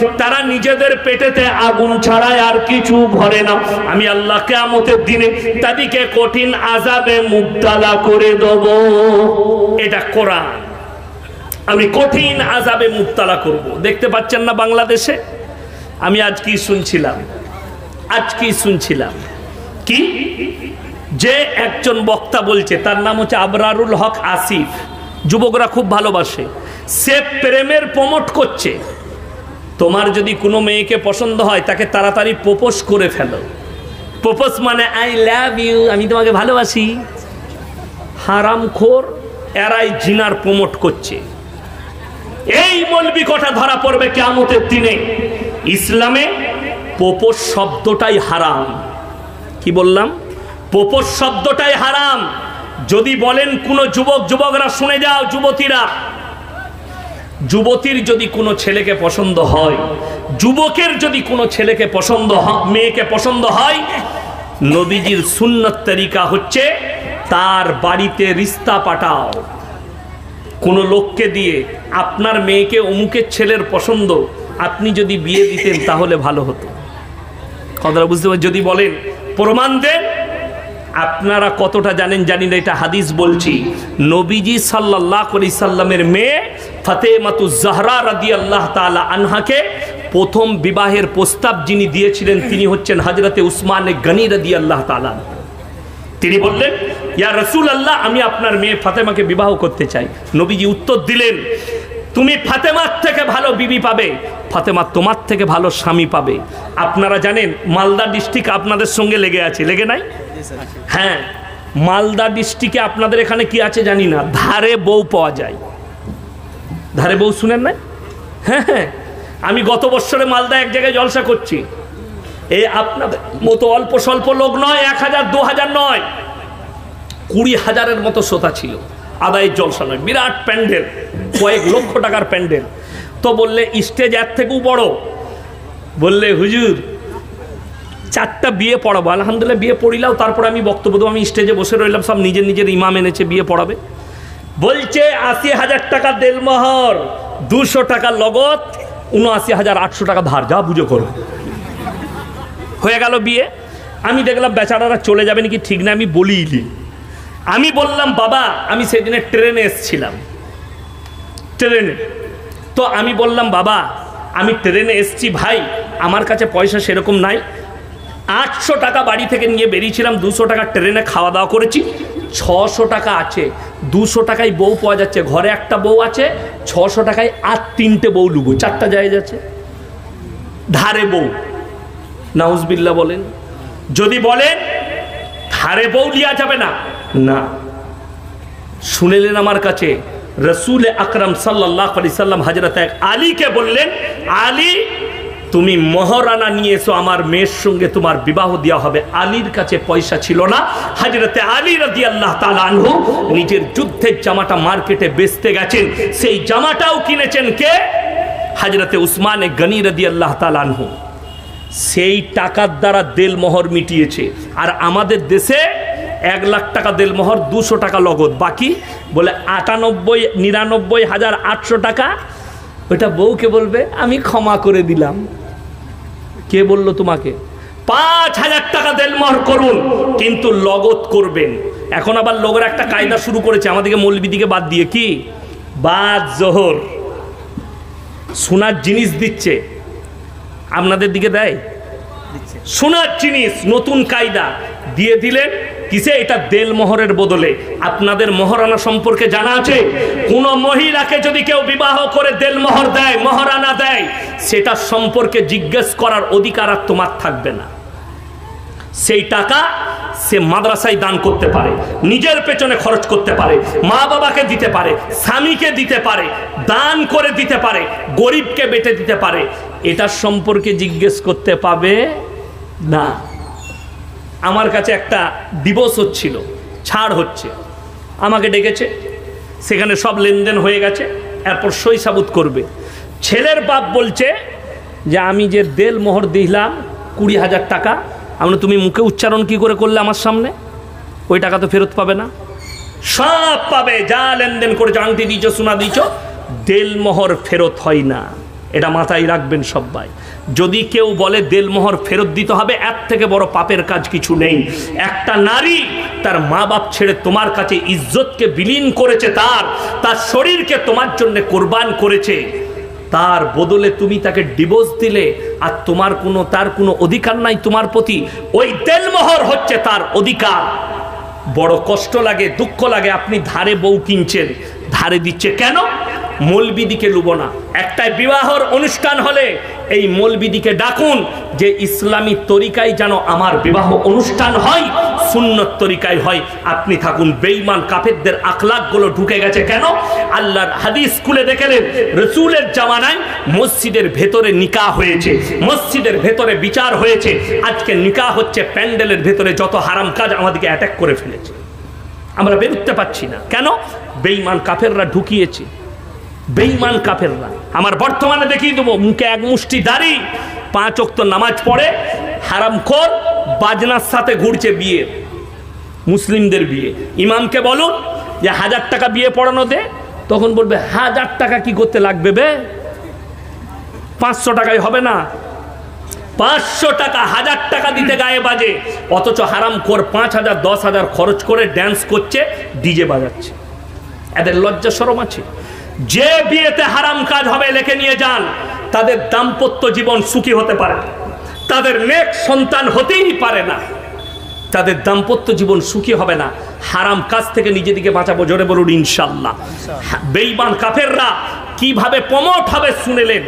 তারা নিজেদের পেটেতে আগুন ছাড়ায় আর কিছু ভরে না। আমি আল্লাহ কেয়ামতের দিনে তাদেরকে কঠিন আজাবে মুক্তালা করে দেব। এটা কোরআন। আমি কঠিন আজাবে মুক্তালা করব। দেখতে পাচ্ছেন না বাংলাদেশে? আমি আজ কি শুনছিলাম? আজ কি শুনছিলাম? কি? যে একজন বক্তা বলছে, তার নাম হচ্ছে আবরারুল হক আসিফ। যুবকরা খুব ভালোবাসে। সে প্রেমের প্রমোট করছে। তোমার যদি কোনো মেয়েকে পছন্দ হয়, তাকে তাড়াতাড়ি প্রপোজ করে ফেলো। প্রপোজ মানে আই লাভ ইউ আমি তোমাকে ভালোবাসি। হারামখোর এরাই জিনার প্রমোট করছে। এই মলবি কথা ধরা পড়বে কেমতের দিনে। ইসলামে পোপোস শব্দটাই হারাম। কি বললাম? পোপোস শব্দটাই হারাম। যদি বলেন কোনো যুবক, যুবকরা, শুনে যাও, যুবতীরা যুবতীর যদি কোনো ছেলেকে পছন্দ হয়, যুবকের যদি কোনো ছেলেকে পছন্দ মেয়েকে পছন্দ হয়, নবীজির সুন্নত তরিকা হচ্ছে তার বাড়িতে রিস্তা পাঠাও। কোনো লোককে দিয়ে আপনার মেয়েকে অমুকের ছেলের পছন্দ, আপনি যদি বিয়ে দিতেন তাহলে ভালো হতো। কথাটা বুঝতে পারেন যদি বলেন, প্রমাণ দেন, আপনারা কতটা জানেন জানি না, এটা হাদিস বলছি। নবীজি সাল্লাহ সাল্লামের মেয়ে ফাতেমাতু জাহরা রাদি আল্লাহ তালা আনহাকে প্রথম বিবাহের প্রস্তাব যিনি দিয়েছিলেন তিনি হচ্ছেন হাজরতে উসমানে গনি রাদি আল্লাহ তালা তিনি বললেন, ইয়া রসুল আল্লাহ আমি আপনার মেয়ে ফাতেমাকে বিবাহ করতে চাই। নবীজি উত্তর দিলেন, তুমি ফাতেমার থেকে ভালো বিবি পাবে, ফাতেমা তোমার থেকে ভালো স্বামী পাবে। আপনারা জানেন, মালদা ডিস্ট্রিক্ট আপনাদের সঙ্গে লেগে আছে, লেগে নাই? হ্যাঁ মালদা ডিস্ট্রিক্টে আপনাদের এখানে কি আছে জানি না, ধারে বউ পাওয়া যায়। ধারে বউ শুনেন না হ্যাঁ হ্যাঁ। আমি গত বছরে মালদা এক জায়গায় জলসা করছি। এ আপনাদের মতো অল্প স্বল্প লোক নয়, এক হাজার, দু হাজার নয়। কুড়ি হাজারের মতো শ্রোতা ছিল। আদায়ের জলসা নয়। বিরাট প্যান্ডেল, কয়েক লক্ষ টাকার প্যান্ডেল। তো বললে, স্টেজের থেকেও বড়। বললে, হুজুর, চারটা বিয়ে পড়াবো। আলহামদুলিল্লাহ, বিয়ে পড়িলাও তারপরে আমি বক্তব্য দেবো। আমি স্টেজে বসে রইলাম, সব নিজের নিজের ইমাম এনেছে, বিয়ে পড়াবে। বলছে আশি হাজার টাকা দেলমহর, দুশো টাকা লগত উনআশি হাজার, আটশো টাকা ধার, যা বুঝো করো। হয়ে গেল বিয়ে। আমি দেখলাম বেচারারা চলে যাবে নাকি ঠিক না, আমি বলিনি। আমি বললাম, বাবা, আমি সেদিনে ট্রেনে এসছিলাম। ট্রেনে। তো আমি বললাম, বাবা, আমি ট্রেনে এসছি ভাই, আমার কাছে পয়সা সেরকম নাই। আটশো টাকা বাড়ি থেকে নিয়ে বেরিয়েছিলাম, দুশো টাকা ট্রেনে খাওয়া দাওয়া করেছি। ছশো টাকা আছে, দুশো টাকায় বউ পাওয়া যাচ্ছে, ঘরে একটা বউ আছে, ছশো টাকায় আর তিনটে বউ লুবো, চারটা জায়গা আছে ধারে বউ নাউজবিল্লা বলেন। যদি বলেন, ধারে বউ লিয়া যাবে না। না। শুনেলেন আমার কাছে, রসুল আকরম সাল্লাহ আলি সাল্লাম হাজরত আলীকে বললেন, আলী তুমি মহারানা নিয়ে এসো আমার মেয়ের সঙ্গে তোমার বিবাহ দেওয়া হবে। আলীর কাছে পয়সা ছিল না। হাজরতে আলী রাজি আল্লাহ আনহু নিজের যুদ্ধের জামাটা মার্কেটে বেচতে গেছেন। সেই জামাটাও কিনেছেন কে? হাজরতে উসমানে গনি রাদি আল্লাহ আনহু। সেই টাকার দ্বারা দেলমোহর মিটিয়েছে। আর আমাদের দেশে এক লাখ টাকা দেলমোহর, দুশো টাকা লগদ বাকি? বলে আটানব্বই, নিরানব্বই হাজার আটশো টাকা। ওটা বউকে বলবে, আমি ক্ষমা করে দিলাম। কে বলল তোমাকে? পাঁচ হাজার টাকা দেলমোহর করুন কিন্তু লগত করবেন। এখন আবার লোকের একটা কায়দা শুরু করেছে আমাদেরকে মৌলবিদিকে বাদ দিয়ে। কি? বাদ জোহর। সোনার জিনিস দিচ্ছে। আপনাদের দিকে দেয়? সোনার জিনিস নতুন কায়দা। দিয়ে দিলেন, কিসে? এটা দেল মোহরের বদলে। আপনাদের মহারানা সম্পর্কে জানা আছে? কোন মহিলাকে যদি কেউ বিবাহ করে দেল মোহর দেয়, মহারানা দেয় সেটা সম্পর্কে জিজ্ঞেস করার অধিকার আর তোমার থাকবে না। সেই টাকা সে মাদ্রাসায় দান করতে পারে, নিজের পেছনে খরচ করতে পারে, মা বাবাকে দিতে পারে, স্বামীকে দিতে পারে, দান করে দিতে পারে, গরিবকে বেটে দিতে পারে, এটার সম্পর্কে জিজ্ঞেস করতে পাবে না। আমার কাছে একটা ডিভোর্স হচ্ছিল, ছাড় হচ্ছে। আমাকে ডেকেছে, সেখানে সব লেনদেন হয়ে গেছে, এরপর সই সাবুত করবে। ছেলের বাপ বলছে যে, আমি যে দেল মোহর দিলাম কুড়ি হাজার টাকা আমরা তুমি মুখে উচ্চারণ কি করে করলে আমার সামনে? ওই টাকা তো ফেরত পাবে না। সব পাবে, যা লেনদেন করেছ, আংটি দিয়েছ, সোনা দিয়েছ দেলমোহর ফেরত হয় না। এটা মাথায় রাখবেন সবাই। যদি কেউ বলে দেলমোহর ফেরত দিতে হবে, এর থেকে বড় পাপের কাজ কিছু নেই। একটা নারী তার মা বাপ ছেড়ে তোমার কাছে ইজ্জতকে বিলীন করেছে, তার তার শরীরকে তোমার জন্য কোরবান করেছে, তার বদলে তুমি তাকে ডিভোর্স দিলে, আর তোমার কোনো, তার কোনো অধিকার নাই তোমার প্রতি, ওই দেলমোহর হচ্ছে তার অধিকার। বড় কষ্ট লাগে, দুঃখ লাগে, আপনি ধারে বউ কিনছেন, ধারে দিচ্ছে কেন? মলবিদিকে লুব না। একটাই বিবাহর অনুষ্ঠান হলে এই মলবিদিকে ডাকুন যে ইসলামী তরিকায় যেন আমার বিবাহ অনুষ্ঠান হয়, সুন্নত তরিকায় হয়। আপনি থাকুন বেইমান কাফেরদের আখলাকগুলো ঢুকে গেছে কেন? আল্লাহর হাদিস স্কুলে দেখেলেন, রসুলের জামানায় মসজিদের ভেতরে নিকা হয়েছে, মসজিদের ভেতরে বিচার হয়েছে। আজকে নিকা হচ্ছে প্যান্ডেলের ভেতরে যত হারাম কাজ আমাদেরকে অ্যাটাক করে ফেলেছে। আমরা বেরোতে পারছি না। কেন? বেইমান কাফেররা ঢুকিয়েছে। বেইমান কাফেররা। আমার বর্তমানে দেখিয়ে দেবো, মুখে এক মুষ্টি দাড়ি, পাঁচ অক্ত নামাজ পড়ে হারাম খোর বাজনার সাথে ঘুরছে বিয়ে, মুসলিমদের বিয়ে। ইমামকে বলুন যে, হাজার টাকা বিয়ে পড়ানো দে, তখন বলবে, হাজার টাকা কি করতে লাগবে বে? পাঁচশো টাকায় হবে না। পাঁচশো টাকা, হাজার টাকা দিতে গায়ে বাজে, অথচ হারাম কর পাঁচ হাজার, দশ হাজার খরচ করে ড্যান্স করছে, ডিজে বাজাচ্ছে। এদের লজ্জা সরম আছে। যে বিয়েতে হারাম কাজ হবে লেখে নিয়ে যান, তাদের দাম্পত্য জীবন সুখী হতে পারে তাদের নেক সন্তান হতেই পারে না। তাদের দাম্পত্য জীবন সুখী হবে না। হারাম কাজ থেকে নিজেদিকে বাঁচাবো, জোরে বলুন ইনশাল্লাহ বেইমান কাফেররা কীভাবে প্রমোট হবে শুনেলেন?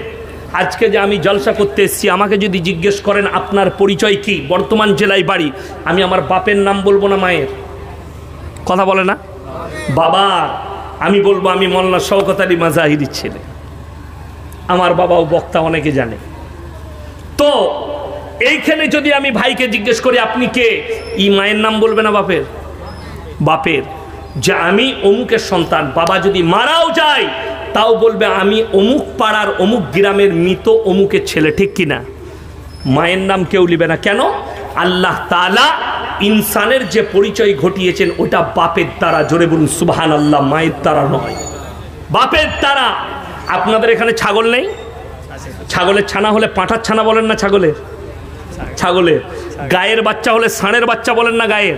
আজকে যে আমি জলসা করতে এসেছি, আমাকে যদি জিজ্ঞেস করেন, আপনার পরিচয় কি? বর্তমান জেলায় বাড়ি। আমি আমার বাপের নাম বলব না মায়ের? কথা বলে না? বাবা আমি বলব, আমি মল্লা শওকত আলী মাজাহিরির ছেলে। আমার বাবাও বক্তা, অনেকে জানে। তো, এইখানে যদি আমি ভাইকে জিজ্ঞেস করি, আপনি কে? ই মায়ের নাম বলবে না বাপের? বাপের। যে আমি অমুকের সন্তান, বাবা যদি মারাও যায়, তাও বলবে, আমি অমুক পাড়ার, অমুক গ্রামের মৃত অমুকের ছেলে, ঠিক কিনা? মায়ের নাম কেউ লিবে না। কেন? আল্লাহ তালা ইনসানের যে পরিচয় ঘটিয়েছেন, ওটা বাপের দ্বারা, জোরে বলুন সুবাহান আল্লাহ মায়ের দ্বারা নয়। বাপের দ্বারা। আপনাদের এখানে ছাগল নেই? ছাগলের ছানা হলে পাঁঠার ছানা বলেন না ছাগলের ছাগলের। গায়ের বাচ্চা হলে ষাঁড়ের বাচ্চা বলেন না গায়ের?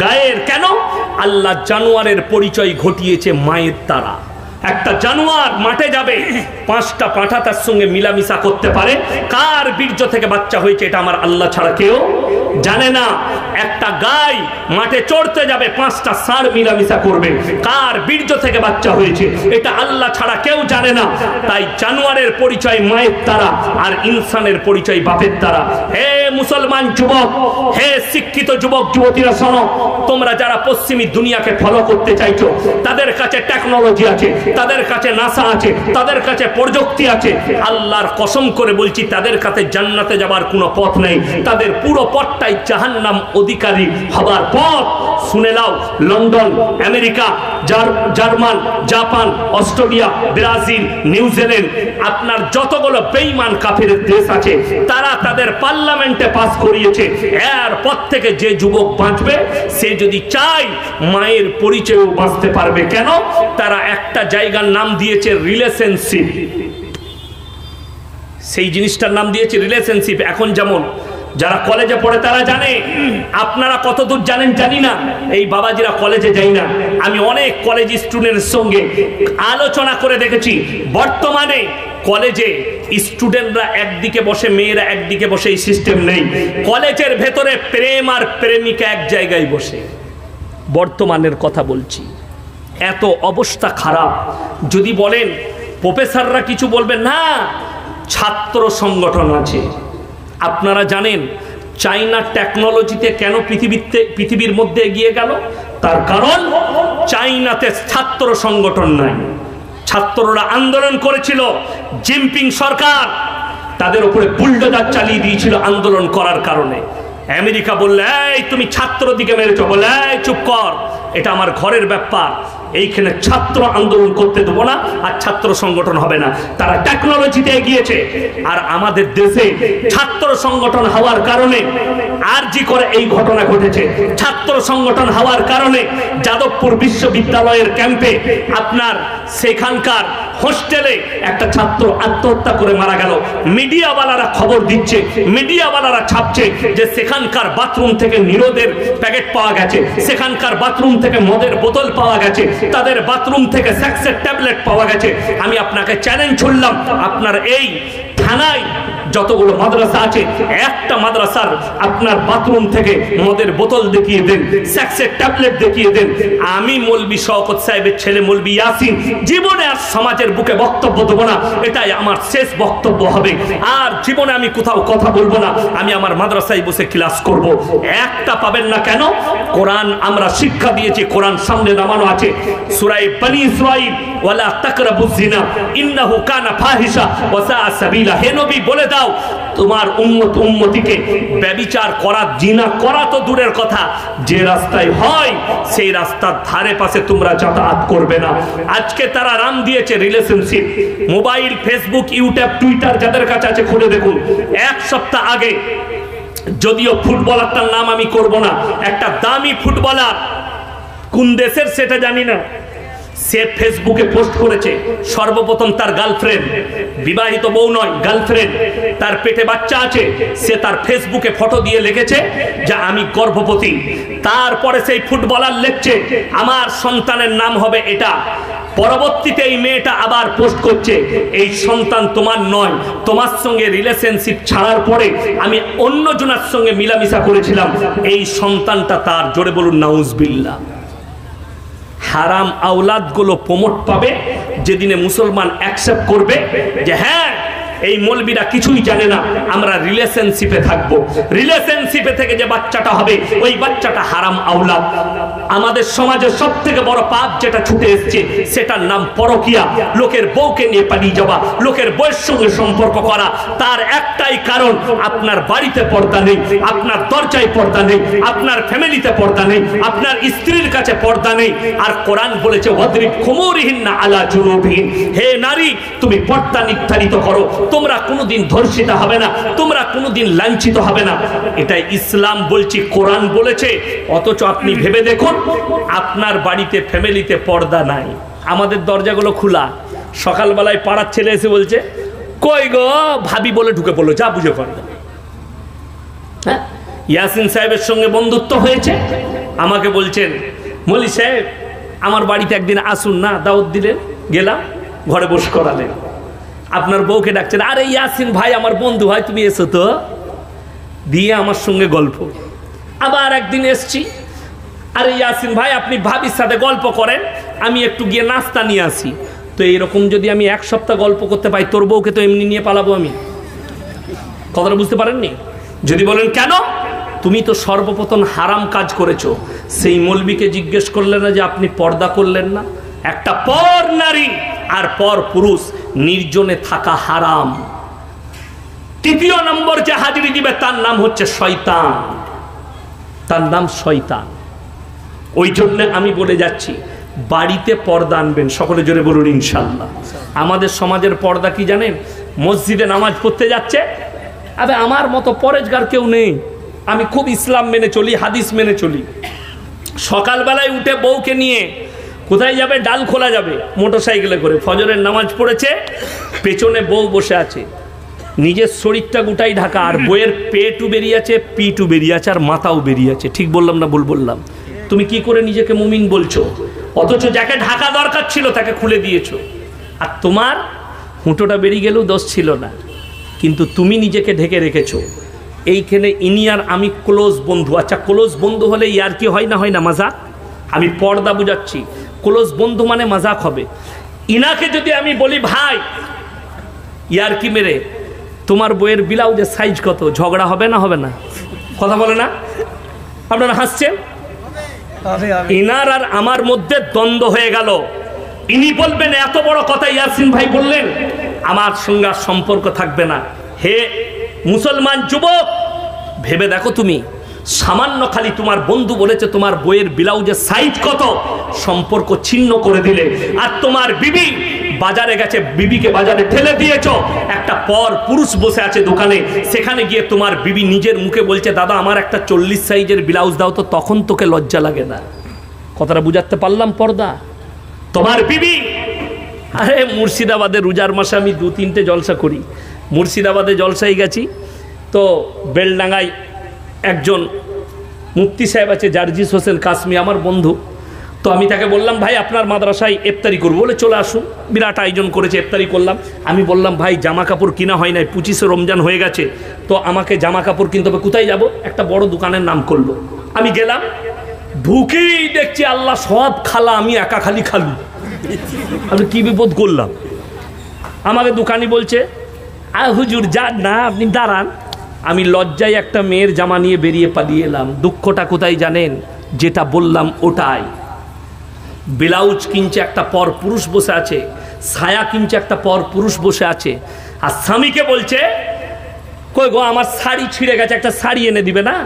গায়ের। কেন? আল্লাহ জানোয়ারের পরিচয় ঘটিয়েছে মায়ের দ্বারা। একটা জানোয়ার মাঠে যাবে, পাঁচটা পাঁঠা তার সঙ্গে মিলামিশা করতে পারে। কার বীর্য থেকে বাচ্চা হয়েছে, এটা আমার আল্লাহ ছাড়া কেউ জানে না। একটা গাই মাঠে চড়তে যাবে, পাঁচটা ষাঁড় মিলামিশা করবে। কার বীর্য থেকে বাচ্চা হয়েছে, এটা আল্লাহ ছাড়া কেউ জানে না। তাই জানোয়ারের পরিচয় মায়ের দ্বারা আর ইনসানের পরিচয় বাপের দ্বারা। হে মুসলমান যুবক, হে শিক্ষিত যুবক, যুবতীরা শোনো, তোমরা যারা পশ্চিমী দুনিয়াকে ফলো করতে চাইছো, তাদের কাছে টেকনোলজি আছে, তাদের কাছে নাসা আছে, তাদের কাছে প্রযুক্তি আছে। আল্লাহর কসম করে বলছি, তাদের কাছে জান্নাতে যাবার কোনো পথ নেই। তাদের পুরো পথটাই জাহান্নাম অধিকারী হবার পথ। শুনে নাও, London, America German, Japan, Australia, Brazil New Zealand আপনার যতগুলো বেইমান কাফের দেশ আছে, তারা তাদের পার্লামেন্টে পাস করিয়েছে। এরপর থেকে যে যুবক বাঁচবে, সে যদি চায় মায়ের পরিচয়ও বাঁচতে পারবে। কেন? তারা একটা জায়গার নাম দিয়েছে রিলেশনশিপ সেই জিনিসটার নাম দিয়েছে রিলেশনশিপ এখন যেমন যারা কলেজে পড়ে তারা জানে, আপনারা কতদূর জানেন জানি না, এই বাবাজিরা কলেজে যাই না। আমি অনেক কলেজ স্টুডেন্টের সঙ্গে আলোচনা করে দেখেছি, বর্তমানে কলেজে স্টুডেন্টরা একদিকে বসে, মেয়েরা একদিকে বসে, এই সিস্টেম নেই। কলেজের ভেতরে প্রেম আর প্রেমিকা এক জায়গায় বসে। বর্তমানের কথা বলছি। এত অবস্থা খারাপ। যদি বলেন, প্রফেসররা কিছু বলবেন, না, ছাত্র সংগঠন আছে। আপনারা জানেন চাইনা টেকনোলজিতে কেন পৃথিবীতে পৃথিবীর মধ্যে এগিয়ে গেল? তার কারণ, চাইনাতে ছাত্র সংগঠন নাই। ছাত্ররা আন্দোলন করেছিল জিনপিং সরকার। তাদের উপরে বুলডোজার চালিয়ে দিয়েছিল আন্দোলন করার কারণে। আমেরিকা বললে, এই, তুমি ছাত্র দিকে মেরেছ। বলে চুপ কর। এটা আমার ঘরের ব্যাপার। এইখানে ছাত্র আন্দোলন করতে দেবো না, আর ছাত্র সংগঠন হবে না। তারা টেকনোলজিতে এগিয়েছে, আর আমাদের দেশে ছাত্র সংগঠন হওয়ার কারণে আর জি করে এই ঘটনা ঘটেছে। ছাত্র সংগঠন হওয়ার কারণে যাদবপুর বিশ্ববিদ্যালয়ের ক্যাম্পে আপনার সেখানকার হোস্টেলে একটা ছাত্র আত্মহত্যা করে মারা গেল। মিডিয়াওয়ালারা খবর দিচ্ছে, মিডিয়াওয়ালারা ছাপছে যে সেখানকার বাথরুম থেকে নিরোদের প্যাকেট পাওয়া গেছে, সেখানকার বাথরুম থেকে মদের বোতল পাওয়া গেছে, তাদের বাথরুম থেকে স্যাক্সের ট্যাবলেট পাওয়া গেছে। আমি আপনাকে চ্যালেঞ্জ ছুড়লাম আপনার এই থানায় যতগুলো মাদ্রাসা আছে, একটা মাদ্রাসার আপনার বাথরুম থেকে মদের বোতল দেখিয়ে দেন স্যাক্সের ট্যাবলেট দেখিয়ে দেন। আমি মলবি শওকত সাহেবের ছেলে মলবি ইয়াসিন। জীবনে আর সমাজের বুকে বক্তব্য দেবো না, এটাই আমার শেষ বক্তব্য হবে। আর জীবনে আমি কোথাও কথা বলব না, আমি আমার মাদ্রাসায় বসে ক্লাস করব। একটা পাবেন না কেন? কোরআন আমরা শিক্ষা দিয়েছি, কোরআন সামনে নামানো আছে। সুরাই বনি ইসরাইল, ওয়ালা তাকরাবুজ জিনা, ইন্নাহু কানা ফাহিশা, ওয়া সাআ সাবিলা। হে নবী, বলে দাও তোমার উম্মত উম্মতিকে ব্যবিচার করা, জিনা করা তো দূরের কথা। যে রাস্তায় হয়, সেই রাস্তার ধারে পাশে তোমরা যাতায়াত করবে না। আজকে তারা রাম দিয়েছে relationship mobile Facebook YouTube Twitter যাদের কাছে আছে, খুলে দেখুন। এক সপ্তাহ আগে যদিও ফুটবলারটার নাম আমি করব না, একটা দামি ফুটবলার কোন দেশের সেটা জানি না। সে ফেসবুকে পোস্ট করেছে, সর্বপ্রথম তার গার্লফ্রেন্ড। বিবাহিত বউ নয়, গার্লফ্রেন্ড। তার পেটে বাচ্চা আছে, সে তার ফেসবুকে ফটো দিয়ে লিখেছে যে আমি গর্ভবতী। তারপরে সেই ফুটবলার লিখছে, আমার সন্তানের নাম হবে এটা। পরবর্তীতে এই মেয়েটা আবার পোস্ট করছে, এই সন্তান তোমার নয়, তোমার সঙ্গে রিলেশনশিপ ছাড়ার পরে আমি অন্য জনের সঙ্গে মিলামিশা করেছিলাম। এই সন্তানটা তার, জোরে বলুন নাউজবিল্লা হারাম আওলাদগুলো প্রমোট পাবে, যেদিনে মুসলমান অ্যাকসেপ্ট করবে যে হ্যাঁ এই মলবিরা কিছুই জানে না, আমরা রিলেশনশিপে থাকব। রিলেশনশিপে থেকে যে বাচ্চাটা হবে, ওই বাচ্চাটা হারাম আওলাদ। আমাদের সমাজে সব থেকে বড় পাপ যেটা ছুটে এসছে, সেটার নাম পরকিয়া। লোকের বউকে নিয়ে পালিয়ে যাওয়া, লোকের বউয়ের সঙ্গে সম্পর্ক করা, তার একটাই কারণ, আপনার বাড়িতে পর্দা নেই, আপনার দরজায় পর্দা নেই, আপনার ফ্যামিলিতে পর্দা নেই, আপনার স্ত্রীর কাছে পর্দা নেই। আর কোরআন বলেছে অদ্রিব খুমুরিহীন না আলা জুনুবিহীন হে নারী, তুমি পর্দা নির্ধারিত করো। তোমরা কোনোদিন ধর্ষিত হবে না, তোমরা কোনোদিন লাঞ্ছিত হবে না। এটাই ইসলাম বলছি, কোরআন বলেছে, অথচ আপনি ভেবে দেখুন আপনার বাড়িতে, ফ্যামিলিতে পর্দা নাই। আমাদের দরজাগুলো খোলা। সকালবেলায় পাড়ার ছেলে এসে বলছে, কই গো, ভাবি বলে ঢুকে পড়ল, যা বুঝে পড়ল হ্যাঁ? ইয়াসিন সাহেবের সঙ্গে বন্ধুত্ব হয়েছে? আমাকে বলছেন, মলি সাহেব, আমার বাড়িতে একদিন আসুন না, দাওয়াত দিলেন, গেলাম, ঘরে বসে করালেন। আপনার বউকে ডাকছেন, আরে ইয়াসিন ভাই, আমার বন্ধু হয় তুমি এসো তো। দিয়ে আমার সঙ্গে গল্প। আবার একদিন এসছি আরে ইয়াসিন ভাই, আপনি ভাবির সাথে গল্প করেন, আমি একটু গিয়ে নাস্তা নিয়ে আসি। তো এইরকম যদি আমি এক সপ্তাহ গল্প করতে পাই, তোর বউকে তো এমনি নিয়ে পালাবো আমি। কথাটা বুঝতে পারেননি? যদি বলেন, কেন? তুমি তো সর্বপ্রথম হারাম কাজ করেছ। সেই মলবিকে জিজ্ঞেস করলেন না যে, আপনি পর্দা করলেন না? একটা পর নারী আর পর পুরুষ, নির্জনে থাকা হারাম। তৃতীয় নম্বর যে হাজিরি দিবে, তার নাম হচ্ছে শয়তান। তার নাম শয়তান। ওই জন্য আমি বলে যাচ্ছি, বাড়িতে পর্দা আনবেন, সকলে জোরে বলুন ইনশাল্লাহ আমাদের সমাজের পর্দা কি জানেন? মসজিদে নামাজ পড়তে যাচ্ছে, আবে আমার মতো পরেজগার কেউ নেই। আমি খুব ইসলাম মেনে চলি, হাদিস মেনে চলি। সকালবেলায় উঠে বউকে নিয়ে কোথায় যাবে? ডাল খোলা যাবে মোটর সাইকেলে করে। ফজরের নামাজ পড়েছে, পেছনে বউ বসে আছে। নিজের শরীরটা গোটাই ঢাকা, আর বইয়ের পেটু বেরিয়ে আছে পিটু বেরিয়ে আছে, আর মাথাও বেরিয়ে আছে। ঠিক বললাম না ভুল বললাম? তুমি কি করে নিজেকে মুমিন বলছো? অথচ যাকে ঢাকা দরকার ছিল তাকে খুলে দিয়েছ। আর তোমার হুঁটোটা বেরিয়ে গেলেও দোষ ছিল না। কিন্তু তুমি নিজেকে ঢেকে রেখেছো। এইখানে ইনি আর আমি ক্লোজ বন্ধু। আচ্ছা ক্লোজ বন্ধু হলে ইয়ার কি হয় না হয় না মাজাক? আমি পর্দা বুঝাচ্ছি। ক্লোজ বন্ধু মানে মাজাক হবে। ইনাকে যদি আমি বলি, ভাই, ইয়ার কি মেরে? তোমার বইয়ের ব্লাউজের সাইজ কত? ঝগড়া হবে না হবে না? কথা বলে না? আপনারা হাসছেন? ইনার আর আমার মধ্যে দ্বন্দ্ব হয়ে গেল। ইনি বলবেন, এত বড় কথা ইয়াসিন ভাই বললেন, আমার সঙ্গে সম্পর্ক থাকবে না। হে মুসলমান যুবক, ভেবে দেখো তুমি, সামান্য খালি তোমার বন্ধু বলেছে তোমার বইয়ের ব্লাউজের সাইজ কত, সম্পর্ক ছিন্ন করে দিলে। আর তোমার বিবি বাজারে গেছে, বিবিকে বাজারে ঠেলে দিয়েছ। একটা পর পুরুষ বসে আছে দোকানে, সেখানে গিয়ে তোমার বিবি নিজের মুখে বলছে, দাদা, আমার একটা চল্লিশ সাইজের ব্লাউজ দাও তো, তখন তোকে লজ্জা লাগে না। কথাটা বুঝাতে পারলাম, পর্দা। তোমার বিবি, আরে মুর্শিদাবাদে রোজার মাসে আমি দু তিনটে জলসা করি। মুর্শিদাবাদে জলসায় গেছি, তো বেলডাঙ্গায় একজন মুফতি সাহেব আছে, জার্জিস হোসেন কাশ্মী, আমার বন্ধু। তো আমি তাকে বললাম, ভাই, আপনার মাদ্রাসায় ইফতারি করব। বলে, চলে আসুন। বিরাট আয়োজন করেছে, ইফতারি করলাম। আমি বললাম, ভাই, জামা কাপড় কিনা হয় নাই, পঁচিশে রমজান হয়ে গেছে, তো আমাকে জামা কাপড় কিনতে হবে, কোথায় যাব? একটা বড় দোকানের নাম করল। আমি গেলাম, ঢুকেই দেখছি আল্লাহ সব খালা, আমি একা খালি খালু। আমি কি বিপদ করলাম? আমাকে দোকানি বলছে, আ, হুজুর, যান না, আপনি দাঁড়ান। আমি লজ্জায় একটা মেয়ের জামা নিয়ে বেরিয়ে পালিয়ে এলাম। দুঃখটা কোথায় জানেন? যেটা বললাম ওটাই। ব্লাউজ কিনছে একটা পর পুরুষ বসে আছে, ছায়া কিনছে একটা পর পুরুষ বসে আছে। আর স্বামীকে বলছে, কই গো, আমার শাড়ি ছিঁড়ে গেছে, একটা শাড়ি এনে দিবে না?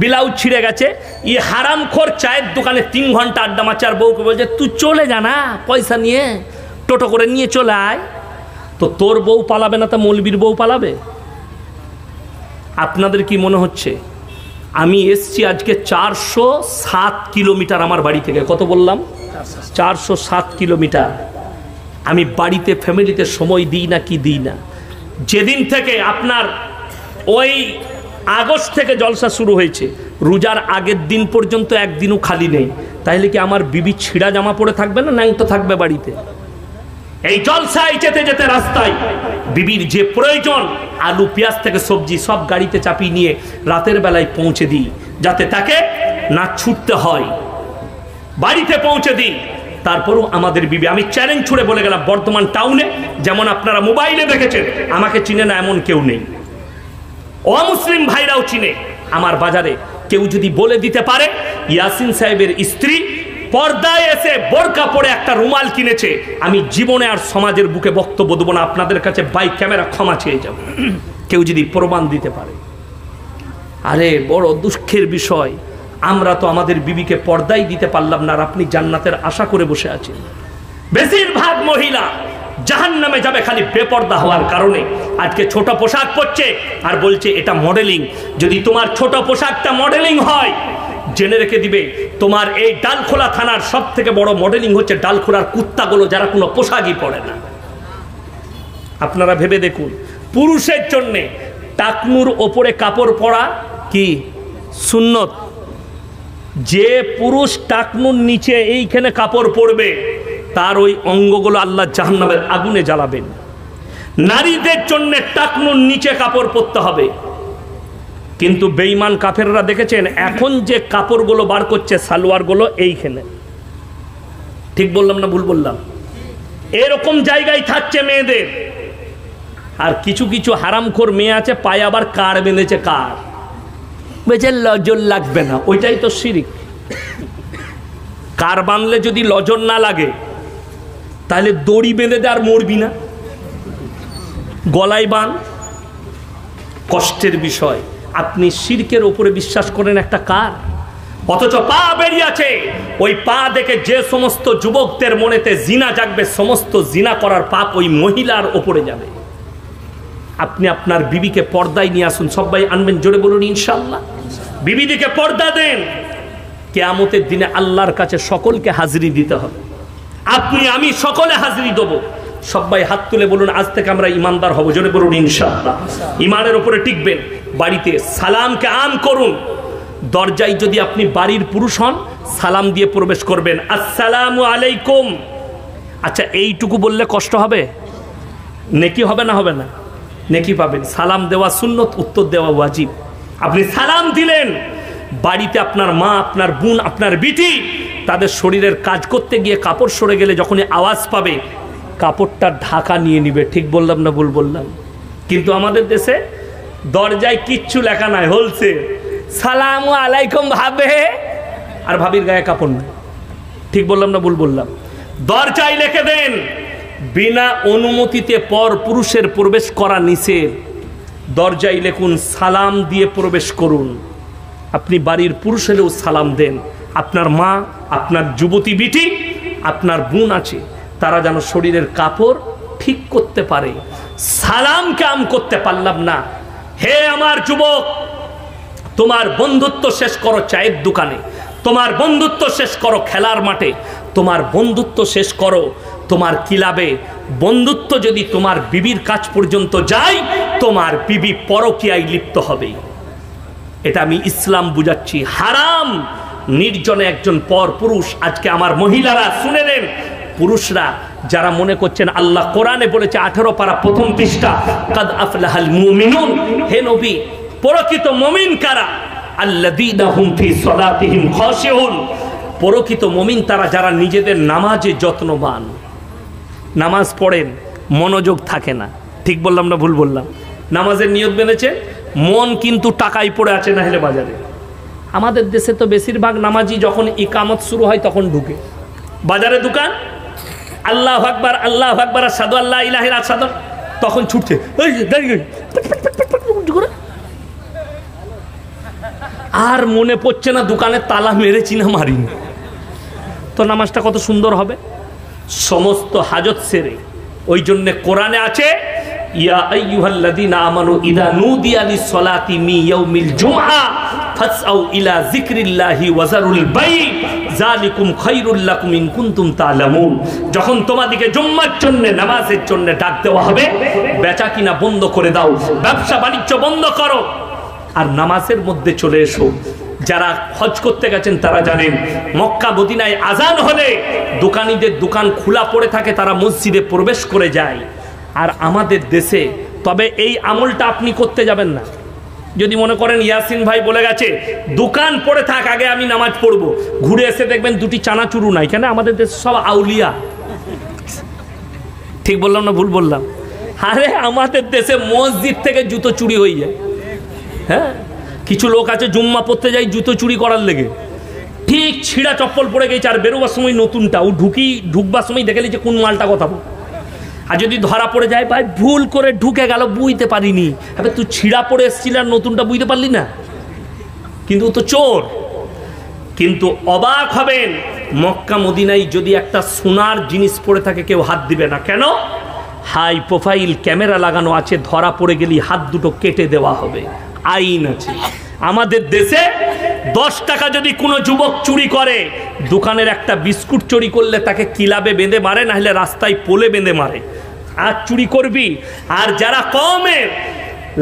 ব্লাউজ ছিঁড়ে গেছে, ই হারাম খোর চায়ের দোকানে তিন ঘণ্টা আড্ডা আর বউকে বলছে, তুই চলে যা না, পয়সা নিয়ে, টোটো করে নিয়ে চলে আয়। তো তোর বউ পালাবে না, তা মলবির বউ পালাবে? আপনাদের কি মনে হচ্ছে, আমি এসছি আজকে চারশো সাত কিলোমিটার আমার বাড়ি থেকে, কত বললাম? চারশো সাত কিলোমিটার। আমি বাড়িতে, ফ্যামিলিতে সময় দিই না কি দিই না। যেদিন থেকে আপনার ওই আগস্ট থেকে জলসা শুরু হয়েছে, রোজার আগের দিন পর্যন্ত একদিনও খালি নেই। তাইলে কি আমার বিবি ছিঁড়া জামা পরে থাকবে না? ন্যাং তো থাকবে বাড়িতে। এই জলসায় যেতে যেতে রাস্তায় বিবির যে প্রয়োজন, আলু, পেঁয়াজ থেকে সবজি সব গাড়িতে চাপিয়ে নিয়ে রাতের বেলায় পৌঁছে দিই, যাতে তাকে না ছুটতে হয়। বাড়িতে পৌঁছে দিই তারপরও আমাদের বিবি, আমি চ্যালেঞ্জ ছুড়ে বলে গেলাম, বর্তমান টাউনে যেমন আপনারা মোবাইলে দেখেছেন, আমাকে চিনে না এমন কেউ নেই। অমুসলিম ভাইরাও চিনে। আমার বাজারে কেউ যদি বলে দিতে পারে, ইয়াসিন সাহেবের স্ত্রী পর্দায় এসে বোরকা পরে একটা রুমাল কিনেছে। আমি জীবনে আর সমাজের বুকে বক্তব্য দেবো না, আপনাদের কাছে বাইক ক্যামেরা ক্ষমা চেয়ে যাব। কেউ যদি প্রমাণ দিতে পারে। আরে, বড় দুঃখের বিষয়। আমরা তো আমাদের বিবিকে পর্দাই দিতে পারলাম না আর আপনি জান্নাতের আশা করে বসে আছেন। বেশিরভাগ মহিলা জাহান নামে যাবে খালি বেপর্দা হওয়ার কারণে। আজকে ছোট পোশাক পরছে আর বলছে, এটা মডেলিং যদি তোমার ছোট পোশাকটা মডেলিং হয়, জেনে রেখে দিবে, তোমার এই ডালখোলা থানার সব থেকে বড় মডেলিং হচ্ছে ডালখোলার কুত্তাগুলো যারা কোনো পোশাকই পরে না। আপনারা ভেবে দেখুন, পুরুষের জন্যে টাকনুর ওপরে কাপড় পরা কি সুন্নত? যে পুরুষ টাকনুর নিচে এইখানে কাপড় পরবে, তার ওই অঙ্গগুলো আল্লাহ জাহান্নামের আগুনে জ্বালাবেন। নারীদের জন্য টাকনুর নিচে কাপড় পরতে হবে। কিন্তু বেইমান কাফেররা দেখেছেন, এখন যে কাপড়গুলো বার করছে, সালোয়ারগুলো এইখানে। ঠিক বললাম না ভুল বললাম? এরকম জায়গায় থাকছে মেয়েদের। আর কিছু কিছু হারামখোর মেয়ে আছে, পায়ে আবার কার বেঁধেছে কার? বেজে লজর লাগবে না, ওইটাই তো শিরিক। কার বানলে যদি লজর না লাগে, তাহলে দড়ি বেঁধে দে আর মরবি না। গলায় বান, কষ্টের বিষয়। আপনি শিরকের ওপরে বিশ্বাস করেন একটা কার? অথচ পা বেরিয়েছে। ওই পা দেখে যে সমস্ত যুবকদের মনেতে জিনা জাগবে, সমস্ত জিনা করার পাপ ওই মহিলার ওপরে যাবে। আপনি আপনার বিবিকে পর্দায় নিয়ে আসুন, সবাই আনবেন, জোরে বলুন ইনশাল্লাহ বিবিদিকে পর্দা দেন। কেয়ামতের দিনে আল্লাহর কাছে সকলকে হাজিরি দিতে হবে। আপনি, আমি সকলে হাজিরি দেবো। সবাই হাত তুলে বলুন, আজ থেকে আমরা ইমানদার হব। জোরে বলুন, ইনশাআল্লাহ। ইমানের উপরে টিকবেন। বাড়িতে সালামকে আম করুন। দরজায় যদি আপনি বাড়ির পুরুষ হন, সালাম দিয়ে প্রবেশ করবেন। আসসালামু আলাইকুম। আচ্ছা এইটুকু বললে কষ্ট হবে? নেকি হবে না হবে না? নেকি পাবেন। সালাম দেওয়া সুন্নত, উত্তর দেওয়া ওয়াজিব। আপনি সালাম দিলেন, বাড়িতে আপনার মা, আপনার বোন, আপনার বিটি, তাদের শরীরের কাজ করতে গিয়ে কাপড় সরে গেলে যখনই আওয়াজ পাবে, কাপড়টা ঢাকা নিয়ে নিবে। ঠিক বললাম না ভুল বললাম? কিন্তু আমাদের দেশে দরজায় কিচ্ছু লেখা নাই হলছে সালাম আলাইকুম ভাবে। আর ভাবির গায়ে কাপড় নাই। ঠিক বললাম না ভুল বললাম? দরজায় লিখে দেন, বিনা অনুমতিতে পর পুরুষের প্রবেশ করা নিষেধ। দরজায় লেখুন, সালাম দিয়ে প্রবেশ করুন। আপনি বাড়ির পুরুষ হলেও সালাম দেন। আপনার মা, আপনার যুবতী বিটি, আপনার বোন আছে, তারা যেন শরীরের কাপড় ঠিক করতে পারে। সালাম কাম করতে পারলাম না। হে আমার যুবক, তোমার বন্ধুত্ব শেষ করো চায়ের দোকানে। তোমার বন্ধুত্ব শেষ করো খেলার মাঠে। তোমার বন্ধুত্ব শেষ করো তোমার কিলাবে বন্ধুত্ব যদি তোমার বিবির কাজ পর্যন্ত যায়, তোমার বিবি পরকিয়ায় লিপ্ত হবে। এটা আমি ইসলাম বুঝাচ্ছি। হারাম। নির্জনে একজন পর পুরুষ। আজকে আমার মহিলারা, শুনে নেন, পুরুষরা যারা মনে করছেন আল্লাহ কোরআনে বলেছে আঠেরো পারা প্রথম পৃষ্ঠা, কাদ আফলাহাল মুমিনুন? হে নবী, প্রকৃত মমিন কারা? প্রকৃত মমিন তারা যারা নিজেদের নামাজে যত্নবান। নামাজ পড়েন, মনোযোগ থাকে না। ঠিক বললাম না ভুল বললাম? নামাজের নিয়ত বেঁধেছে মন কিন্তু টাকায় পড়ে আছে না হেলে বাজারে। আমাদের দেশে তো বেশিরভাগ নামাজি যখন ইকামত শুরু হয় তখন ঢুকে। বাজারে দোকান, আল্লাহ আকবার আল্লাহ আকবার সাদু আল্লাহ ইলাহির সাদ তখন ছুটছে। আর মনে পড়ছে না দোকানে তালা মেরেছি না মারিনি। তো নামাজটা কত সুন্দর হবে? সমস্ত হাজত সেরে। ওই জন্যে কোরআনে আছে, ইয়া ইযা ইয়াউমিল ইলা যিকরিল্লাহি ওয়া যারুল বাই যখন তোমাদিকে জুম্মার জন্য, নামাজের জন্য ডাক দেওয়া হবে, বেচা কিনা বন্ধ করে দাও, ব্যবসা বাণিজ্য বন্ধ করো। আর নামাজের মধ্যে চলে এসো। যারা হজ করতে গেছেন তারা জানেন, মক্কা মদিনায় আজান হলে দোকানিদের দোকান খোলা পড়ে থাকে, তারা মসজিদে প্রবেশ করে যায়। আর আমাদের দেশে, তবে এই আমলটা আপনি করতে যাবেন না। যদি মনে করেন ইয়াসিন ভাই বলে গেছে, দোকান পড়ে থাক, আগে আমি নামাজ পড়ব। ঘুরে এসে দেখবেন দুটি চানাচুরু নাই, কেন? আমাদের দেশে সব আউলিয়া। ঠিক বললাম না ভুল বললাম? আরে, আমাদের দেশে মসজিদ থেকে জুতো চুরি হয়ে যায়। হ্যাঁ? কিছু লোক আছে, জুম্মা পড়তে যায়, জুতো চুরি করার লেগে। ঠিক ছিঁড়া চপ্পল পড়ে গেছে আর বেরোবার সময় নতুনটা। ও ঢুকি, ঢুকবার সময় দেখে যে কোন মালটা কথা আর যদি ধরা পড়ে যায়, ভাই, ভুল করে ঢুকে গেল, বুঝতে পারিনি। এবার তুই ছিঁড়া পড়ে এসেছিল আর নতুনটা বুঝতে পারলি না? কিন্তু তো চোর। কিন্তু অবাক হবেন, মক্কা মদিনায় যদি একটা সোনার জিনিস পড়ে থাকে, কেউ হাত দিবে না। কেন? হাই প্রোফাইল, ক্যামেরা লাগানো আছে, ধরা পড়ে গেলি, হাত দুটো কেটে দেওয়া হবে। আইন আছে। আমাদের দেশে দশ টাকা যদি কোনো যুবক চুরি করে, দোকানের একটা বিস্কুট চুরি করলে তাকে কিলাবে বেঁধে মারে না হলে রাস্তায় পোলে বেঁধে মারে। আর চুরি করবি? আর যারা কমে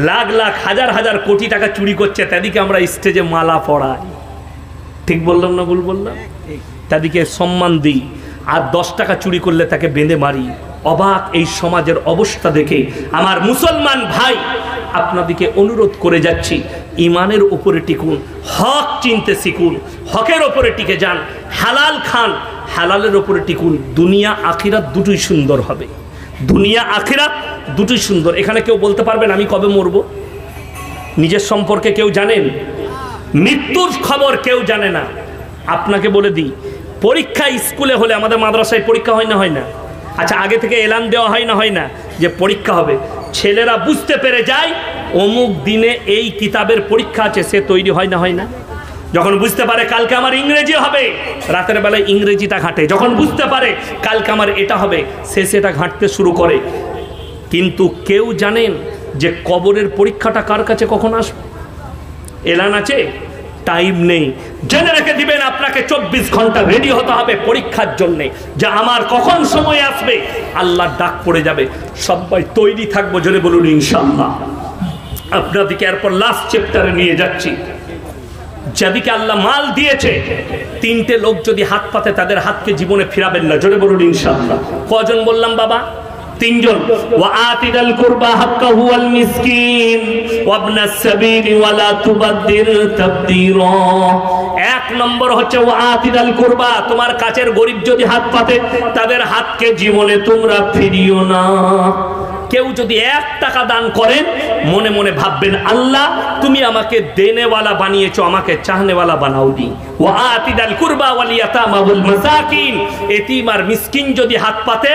লাখ লাখ, হাজার হাজার কোটি টাকা চুরি করছে, তাদেরকে আমরা স্টেজে মালা পড়াই ঠিক বললাম না ভুল বললাম? তাদেরকে সম্মান দিই। আর দশ টাকা চুরি করলে তাকে বেঁধে মারি। অবাক এই সমাজের অবস্থা দেখে আমার মুসলমান ভাই, আপনাদেরকে অনুরোধ করে যাচ্ছি ইমানের উপরে টিকুন, হক চিনতে শিখুন, হকের ওপরে টিকে যান। হালাল খান, হালালের ওপরে টিকুন। দুনিয়া, আখিরাত দুটোই সুন্দর হবে। দুনিয়া, আখিরাত দুটোই সুন্দর। এখানে কেউ বলতে পারবেন, আমি কবে মরবো? নিজের সম্পর্কে কেউ জানেন? মৃত্যুর খবর কেউ জানে না। আপনাকে বলে দিই, পরীক্ষা স্কুলে হলে আমাদের মাদ্রাসায় পরীক্ষা হয় না হয় না? আচ্ছা আগে থেকে এলান দেওয়া হয় না হয় না? যে পরীক্ষা হবে ছেলেরা বুঝতে পেরে যায়, অমুক দিনে এই কিতাবের পরীক্ষা আছে, সে তৈরি হয় না হয় না। যখন বুঝতে পারে কালকে আমার ইংরেজি হবে, রাতের বেলায় ইংরেজিটা ঘাটে। যখন বুঝতে পারে কালকে আমার এটা হবে, সে সেটা ঘাঁটতে শুরু করে। কিন্তু কেউ জানেন যে কবরের পরীক্ষাটা কার কাছে কখন আসবে? এলান আছে? টাইম নেই। জেনে রেখে দিবেন, আপনাকে চব্বিশ ঘণ্টা রেডি হতে হবে পরীক্ষার জন্য। যে আমার কখন সময় আসবে, আল্লাহর ডাক পড়ে যাবে। সবাই তৈরি থাকব, জোরে বলুন ইনশাল্লাহ আপনাদেরকে এরপর লাস্ট চ্যাপ্টারে নিয়ে যাচ্ছি। যাদিকে আল্লাহ মাল দিয়েছে, তিনটে লোক যদি হাত পাতে, তাদের হাতকে জীবনে ফিরাবেন না। জোরে বলুন ইনশাল্লাহ কজন বললাম, বাবা? তিনজন। ওয়াতিদাল কুরবা হাক্কাহু আল মিসকিন। ওয়াবনাস সাবিলি ওয়ালা তুবাদদির তাবদীরা। এক নম্বর হচ্ছে ওয়াতিদাল কুরবা, তোমার কাছের গরিব যদি হাত পাতে, তাদের হাতকে জীবনে তোমরা ফিরিও না। কেউ যদি এক টাকা দান করেন, মনে মনে ভাববেন, আল্লাহ, তুমি আমাকে দেনেওয়ালা বানিয়েছো, আমাকে চাহনেওয়ালা বানাও নি ও আতিদাল কুরবা ওয়াল ইয়াতামা ওয়াল মাসাকিন। এতিম আর মিসকিন যদি হাত পাতে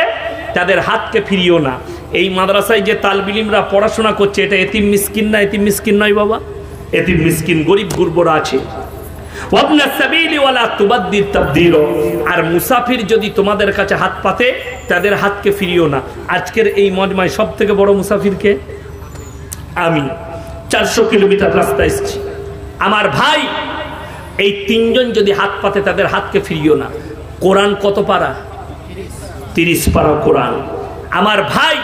তাদের হাতকে ফিরিও না। এই মাদ্রাসায় যে তালবিলিমরা পড়াশোনা করছে, এটা এতিম মিসকিন না, এতিম মিসকিন নয় বাবা। এতিম মিসকিন গরিব গুরবরা আছে। আর মুসাফির যদি তোমাদের কাছে হাত পাতে, তাদের হাতকে ফিরিও না। আজকের এই মজমায় সব থেকে বড় মুসাফিরকে? আমি। চারশো কিলোমিটার রাস্তা এসেছি। আমার ভাই, এই তিনজন যদি হাত পাতে, তাদের হাতকে ফিরিও না। কোরআন কত পারা? তিরিশ পারা কোরআন। আমার ভাই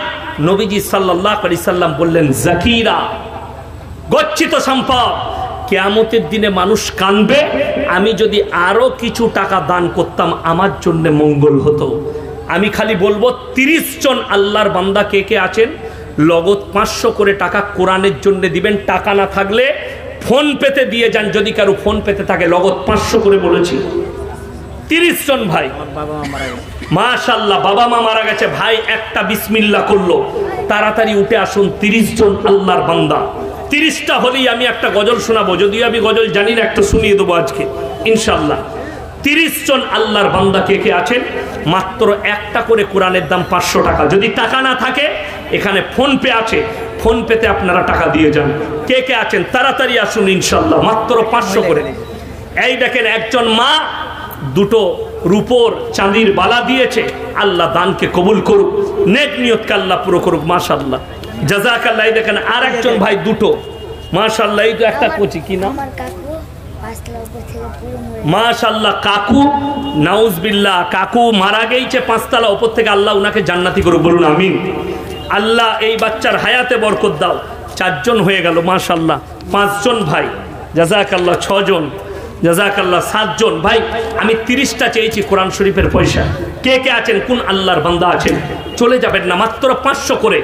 নবীজি সাল্লাহ আলি সাল্লাম বললেন, জাকিরা, গচ্ছিত সম্পদ। কেয়ামতের দিনে মানুষ কানবে, আমি যদি আরও কিছু টাকা দান করতাম, আমার জন্য মঙ্গল হতো। আমি খালি বলব, তিরিশ জন আল্লাহর বান্দা কে কে আছেন? লগত পাঁচশো করে টাকা কোরআনের জন্য দিবেন। টাকা না থাকলে ফোন পেতে দিয়ে যান, যদি কারও ফোন পেতে থাকে, লগত পাঁচশো করে বলেছি। তিরিশ জন ভাই। মাশাল্লাহ বাবা মা মারা গেছে, ভাই একটা বিসমিল্লা করল। তাড়াতাড়ি উঠে আসুন, তিরিশ জন আল্লাহর বান্দা। তিরিশটা হলেই আমি একটা গজল শোনাবো, যদিও আমি গজল জানি না, একটা শুনিয়ে দেবো আজকে ইনশাল্লাহ তিরিশ জন আল্লাহর বান্দা কে কে আছেন? মাত্র একটা করে কোরআনের দাম পাঁচশো টাকা। যদি টাকা না থাকে, এখানে ফোন পে আছে ফোন পেতে আপনারা টাকা দিয়ে যান। কে কে আছেন? তাড়াতাড়ি আসুন ইনশাল্লাহ মাত্র পাঁচশো করে। এই দেখেন, একজন মা দুটো রূপোর চাঁদির বালা দিয়েছে। আল্লাহ দানকে কবুল করুক নেক নিয়তকে আল্লাহ পুরো করুক মাশাল্লাহ জাজাক আল্লাহ দেখেন আর একজন ভাই দুটো। মাশাল্লাহ এই তো একটা কচি কি আমার কাকু মাশাল্লাহ কাকু মারা গেছে পাঁচতলা ওপর থেকে আল্লাহ উনাকে জান্নাতি করুক বলুন আমিন। আল্লাহ এই বাচ্চার হায়াতে বরকত দাও। চারজন হয়ে গেল মাশাল্লাহ পাঁচজন ভাই। জাজাক আল্লাহ ছজন। জাজাকাল্লাহ, সাতজন। ভাই, আমি তিরিশটা চেয়েছি কোরআন শরীফের পয়সা। কে কে আছেন? কোন আল্লাহর বান্দা আছেন? চলে যাবেন না, মাত্র পাঁচশো করে।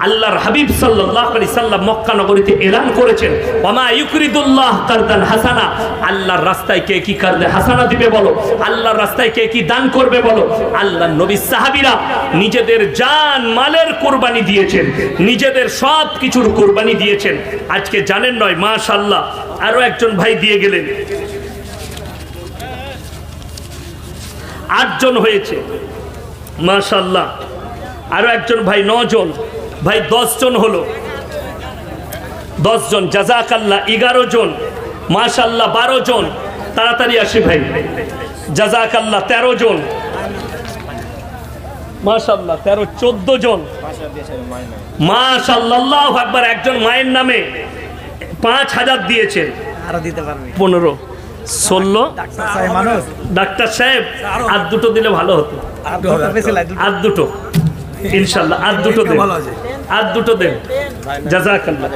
আল্লাহর হাবিব সাল্লাহ আলি সাল্লাম মক্কা নগরীতে এলান করেছেন। ওমা ইউকরিদুল্লাহ কারদান হাসানা। আল্লাহর রাস্তায় কে কি কারদে হাসানা দিবে বলো? আল্লাহর রাস্তায় কে কি দান করবে বলো? আল্লাহ নবী সাহাবিরা নিজেদের জান, মালের কোরবানি দিয়েছেন। নিজেদের সব কিছুর কোরবানি দিয়েছেন। আজকে জানেন নয় মাশাল্লাহ আরও একজন ভাই দিয়ে গেলেন। আটজন হয়েছে। মাশাল্লাহ আরও একজন ভাই নজন ভাই জন হলো। জন জাজাকাল্লাহ এগারো জন মাশাল্লাহ বারো জন। তাড়াতাড়ি আসি ভাই। জাজাকাল্লাহ তেরো জন। মাশাল্লাহ তেরো চোদ্দ জন। মাশাল্লাহ একবার একজন মায়ের নামে পাঁচ হাজার দিয়েছেন আরও দিতে পারবে। পনেরো। ষোলো। ডাক্তার সাহেব মানুষ। ডাক্তার সাহেব আর দুটো দিলে ভালো হতো। আর দুটো বেশি আর দুটো। ইনশাল্লাহ আর দুটো দেন। আর দুটো দেন। জাজাকাল্লাহ।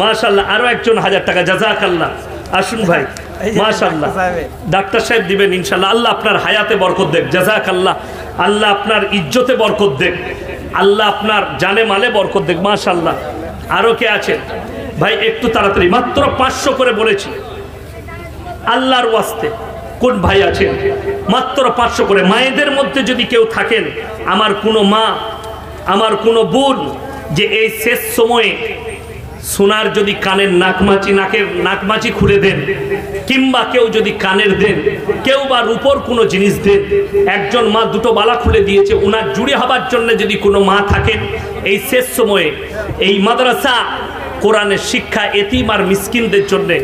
মাশাল্লাহ আরও একজন হাজার টাকা। জাজাকাল্লাহ। আসুন ভাই মাশাল্লাহ। ডাক্তার সাহেব। দিবেন ইনশাল্লাহ। আল্লাহ আপনার হায়াতে বরকত দেখ জাজাকাল্লাহ আল্লাহ আপনার ইজ্জতে বরকত দেখ আল্লাহ আপনার জানে মালে বরকত দেখ মাশাল্লাহ। আরও কে আছে ভাই একটু তাড়াতাড়ি। মাত্র পাঁচশো করে বলেছি। আল্লাহর ওয়াস্তে কোন ভাই আছেন? মাত্র পাঁচশো করে। মায়েদের মধ্যে যদি কেউ থাকেন, আমার কোনো মা, আমার কোনো বোন, যে এই শেষ সময়ে সোনার যদি কানের নাকমাচি, নাকের নাকমাচি খুলে দেন, কিংবা কেউ যদি কানের দেন, কেউ বা রূপর কোনো জিনিস দেন, একজন মা দুটো বালা খুলে দিয়েছে ওনার জুড়ে হবার জন্য যদি কোনো মা থাকেন, এই শেষ সময়ে এই মাদ্রাসা, কোরআনের শিক্ষা, এতিম আর মিসকিনদের জন্যে